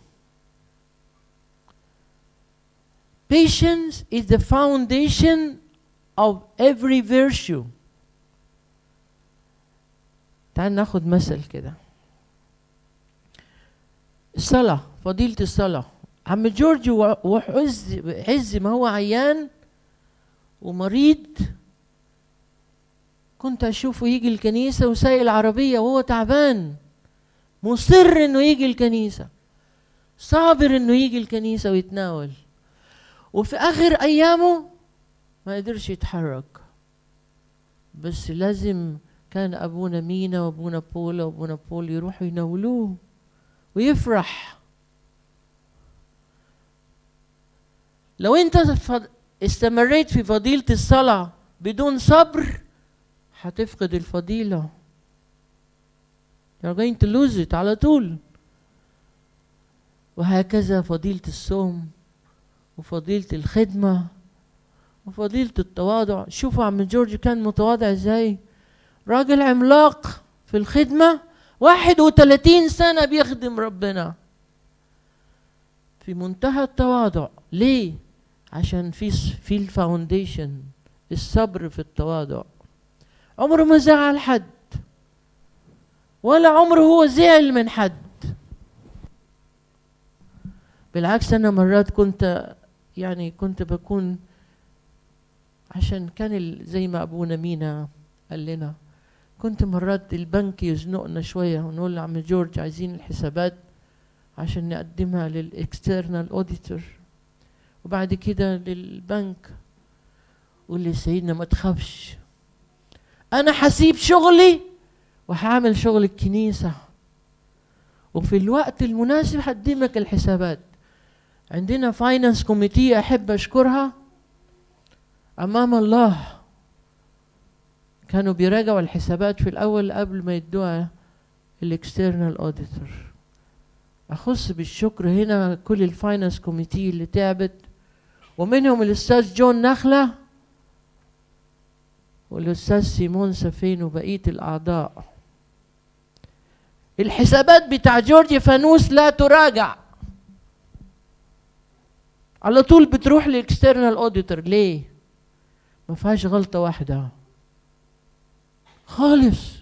Patience is the foundation of every virtue. تعال ناخد مثل كده. الصلاة فضيلة الصلاة. عم جورج وعز عز ما هو عيان ومريض. كنت أشوفه يجي الكنيسة وسايق العربية وهو تعبان. مصر إنه يجي الكنيسة. صابر إنه يجي الكنيسة ويتناول. وفي آخر أيامه ما قدرش يتحرك. بس لازم كان أبونا مينا وأبونا بولا وأبونا بول يروحوا يناولوه ويفرح. لو أنت استمريت في فضيلة الصلاة بدون صبر هتفقد الفضيلة. You're going to lose it على طول. وهكذا فضيلة الصوم. وفضيلة الخدمة وفضيلة التواضع. شوفوا عم جورج كان متواضع إزاي. راجل عملاق في الخدمة واحد وثلاثين سنة بيخدم ربنا. في منتهى التواضع. ليه؟ عشان في في الفاونديشن الصبر في التواضع. عمره ما زعل حد. ولا عمره هو زعل من حد. بالعكس أنا مرات كنت يعني كنت بكون عشان كان زي ما أبونا مينا قال لنا. كنت مرات البنك يزنقنا شوية ونقول لعم جورج عايزين الحسابات عشان نقدمها للاكسترنال اوديتور وبعد كده للبنك قول لي سيدنا ما تخافش. أنا حسيب شغلي وهعمل شغل الكنيسة. وفي الوقت المناسب هقدمك الحسابات. عندنا فاينانس كوميتي أحب أشكرها. أمام الله كانوا بيراجعوا الحسابات في الأول قبل ما يدوها الاكسترنال اوديتور أخص بالشكر هنا كل الفاينانس كوميتي اللي تعبت ومنهم الأستاذ جون نخلة والأستاذ سيمون سفين وبقية الأعضاء. الحسابات بتاع جورج فانوس لا تراجع. على طول بتروح للاكسترنال اوديتور ليه؟ ما فيهاش غلطة واحدة. خالص.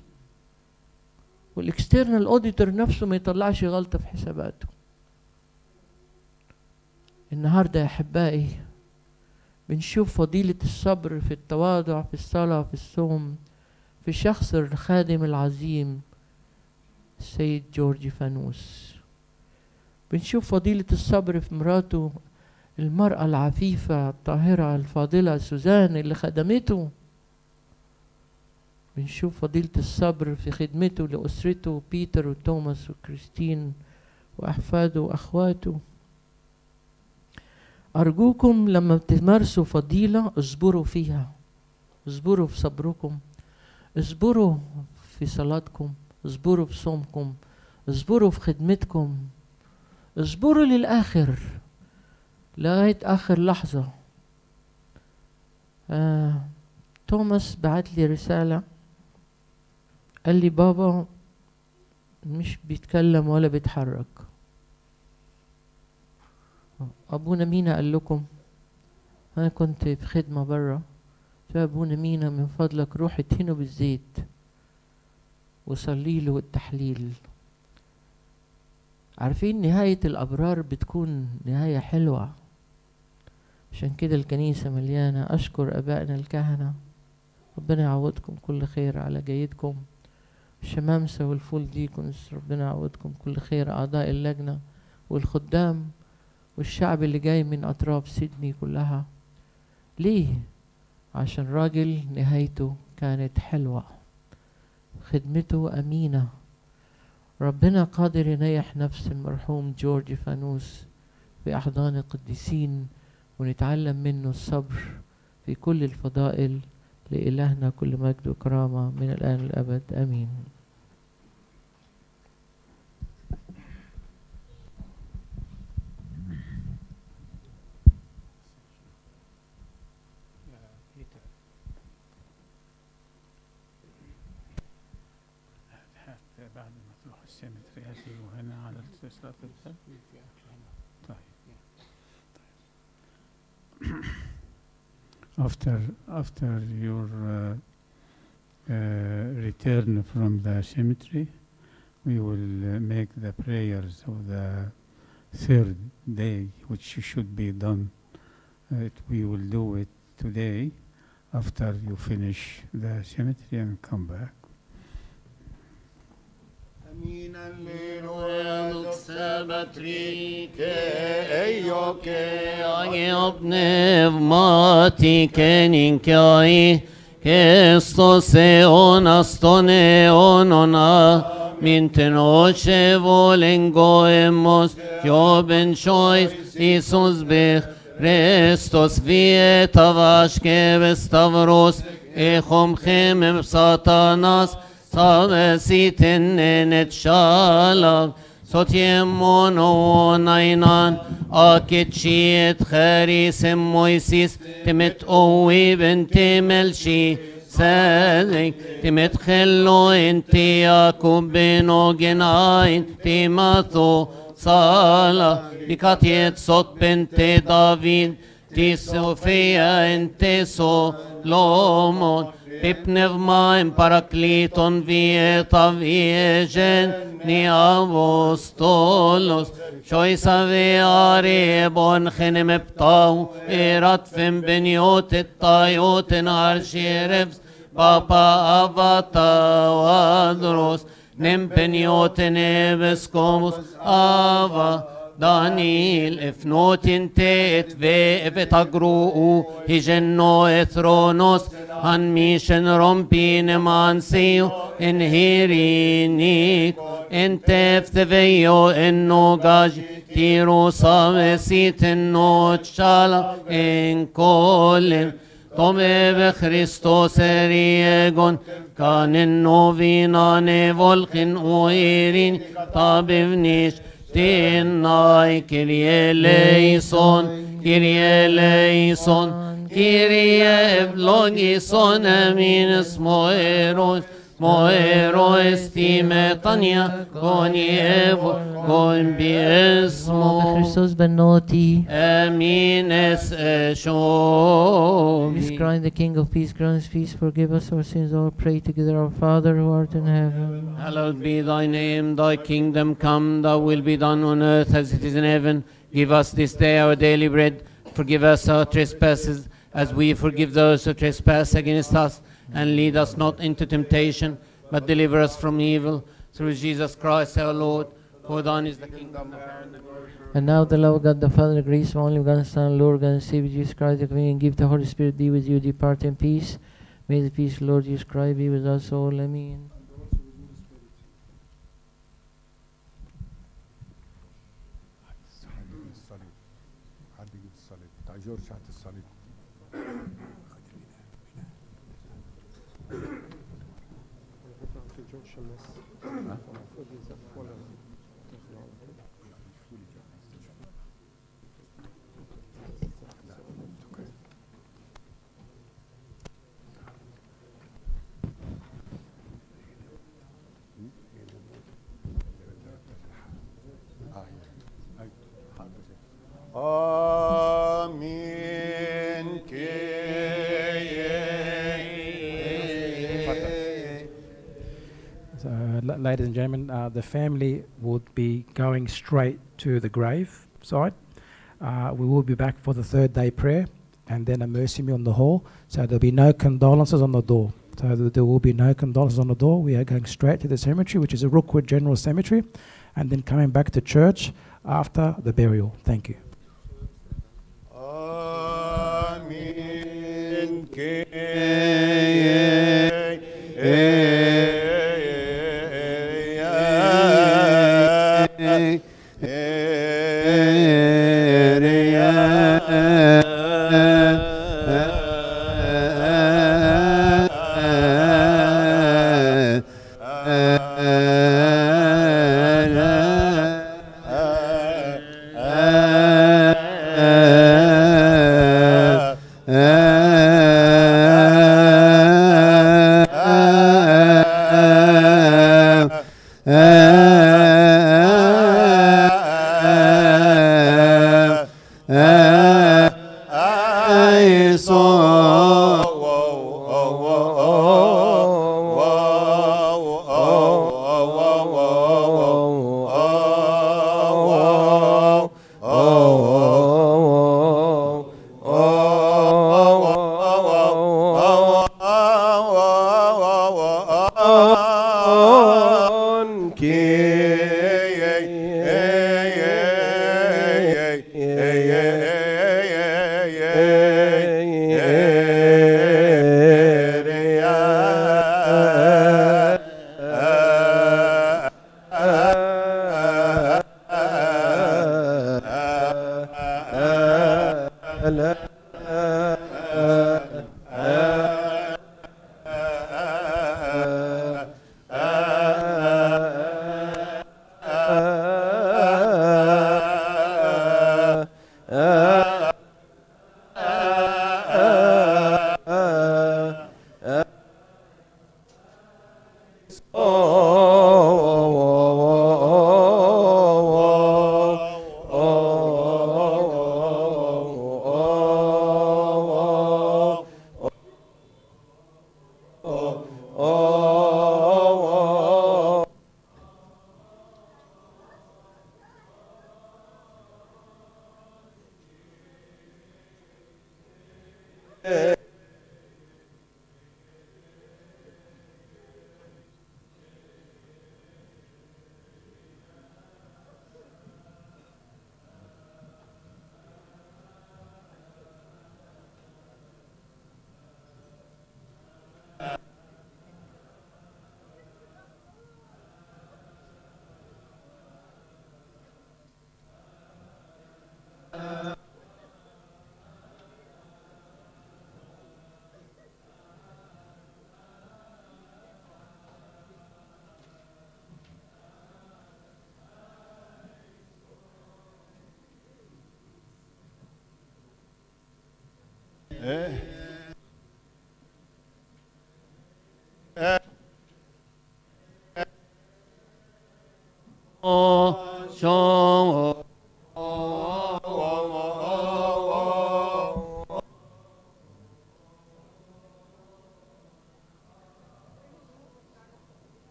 والاكسترنال اوديتور نفسه ما يطلعش غلطة في حساباته. النهارده يا أحبائي بنشوف فضيلة الصبر في التواضع في الصلاة في الصوم في شخص الخادم العظيم السيد جورج فانوس. بنشوف فضيلة الصبر في مراته المرأة العفيفة الطاهرة الفاضلة سوزان اللي خدمته. بنشوف فضيلة الصبر في خدمته لأسرته بيتر وتوماس وكريستين وأحفاده وأخواته. أرجوكم لما تمارسوا فضيلة اصبروا فيها. اصبروا في صبركم. اصبروا في صلاتكم. اصبروا في صومكم. اصبروا في خدمتكم. اصبروا للآخر. لغاية آخر لحظة. آه توماس بعت لي رسالة. قال لي بابا مش بيتكلم ولا بيتحرك. أبونا مينا قال لكم أنا كنت في خدمة برا فأبونا مينا من فضلك روح ادهنه بالزيت وصلي له التحليل. عارفين نهاية الأبرار بتكون نهاية حلوة. عشان كده الكنيسة مليانة. أشكر أبائنا الكهنة. ربنا يعوضكم كل خير على جيدكم. الشمامسة والفول ديكونز ربنا يعوضكم كل خير. أعضاء اللجنة والخدام والشعب اللي جاي من أطراف سيدني كلها. ليه؟ عشان راجل نهايته كانت حلوة. خدمته أمينة. ربنا قادر ينيح نفس المرحوم جورج فانوس في أحضان القديسين ونتعلم منه الصبر في كل الفضائل لإلهنا كل مجد وكرامة من الآن للأبد. آمين. بعد ما تروح السيمتري هتيجوا هنا على الاتصالات after after your uh, uh, return from the cemetery, we will uh, make the prayers of the third day, which should be done. We will do it today after you finish the cemetery and come back. πνευματικεν και αη και στους αιώνας των αιώνων μην την όσε βολεγκοέμος κι όμπεν σόις Ιησούς μπεχ Χριστός βιέτα βάσκε βεσταυρός έχομ χέμεμ σατανάς Samesiten et shalag Sotiemon onainan Akitchiet charisim moisis Timet owi ben timelshi صادق تمتخلو انت ياكوب بن اوجناين تيماثو صالة بكاتية صوت بنت دافيد تي سوفيا انت سو لومون Πίπνευμα παρακλήτων βιέτα βιέγεν νη Αποστόλος Σόις αβιάρι εμπον χενε πτάου Εrat φεμ μπενιώτε ταϊώτεν αρσιερεύς Παπα αβάτα ο άντρος Nem penioten ebeskomus ava دانيل افنوت انت في افتقرو هجنو اثرونوس هن ميشن رمبي ان انهيرينيك انت افتفيو انو قاج تيرو صامسيت انو تشالا ان كولم توم بخريستوس ريغون كان النوفينا نيفولخن اويرين طابفنيش Dinay Kirye Leyson Kirye Leyson Kirye Evlogison Emin İsmo Eroş Moero estime tania conievo con biesmo Christos benoti. Amin es eshom Peace crying the King of Peace, grant us peace, forgive us our sins, all pray together, our Father who art in heaven. Hallowed be thy name, thy kingdom come, thy will be done on earth as it is in heaven. Give us this day our daily bread. Forgive us our trespasses as we forgive those who trespass against us. And lead us not into temptation, but deliver us from evil. Through Jesus Christ our Lord. For thine is the kingdom, and the glory. And now the love of God the Father, the grace of only God, Son, Lord God and Savior Jesus Christ, the communion and gift the Holy Spirit be with you, depart in peace. May the peace Lord Jesus Christ be with us all. Amen. So, ladies and gentlemen, uh, the family would be going straight to the grave site. Uh, we will be back for the third day prayer and then a mercy meal in the hall. So there'll be no condolences on the door. So th- there will be no condolences on the door. We are going straight to the cemetery, which is a Rookwood General Cemetery, and then coming back to church after the burial. Thank you. Amen. Amen.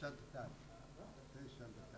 santidade. Tem.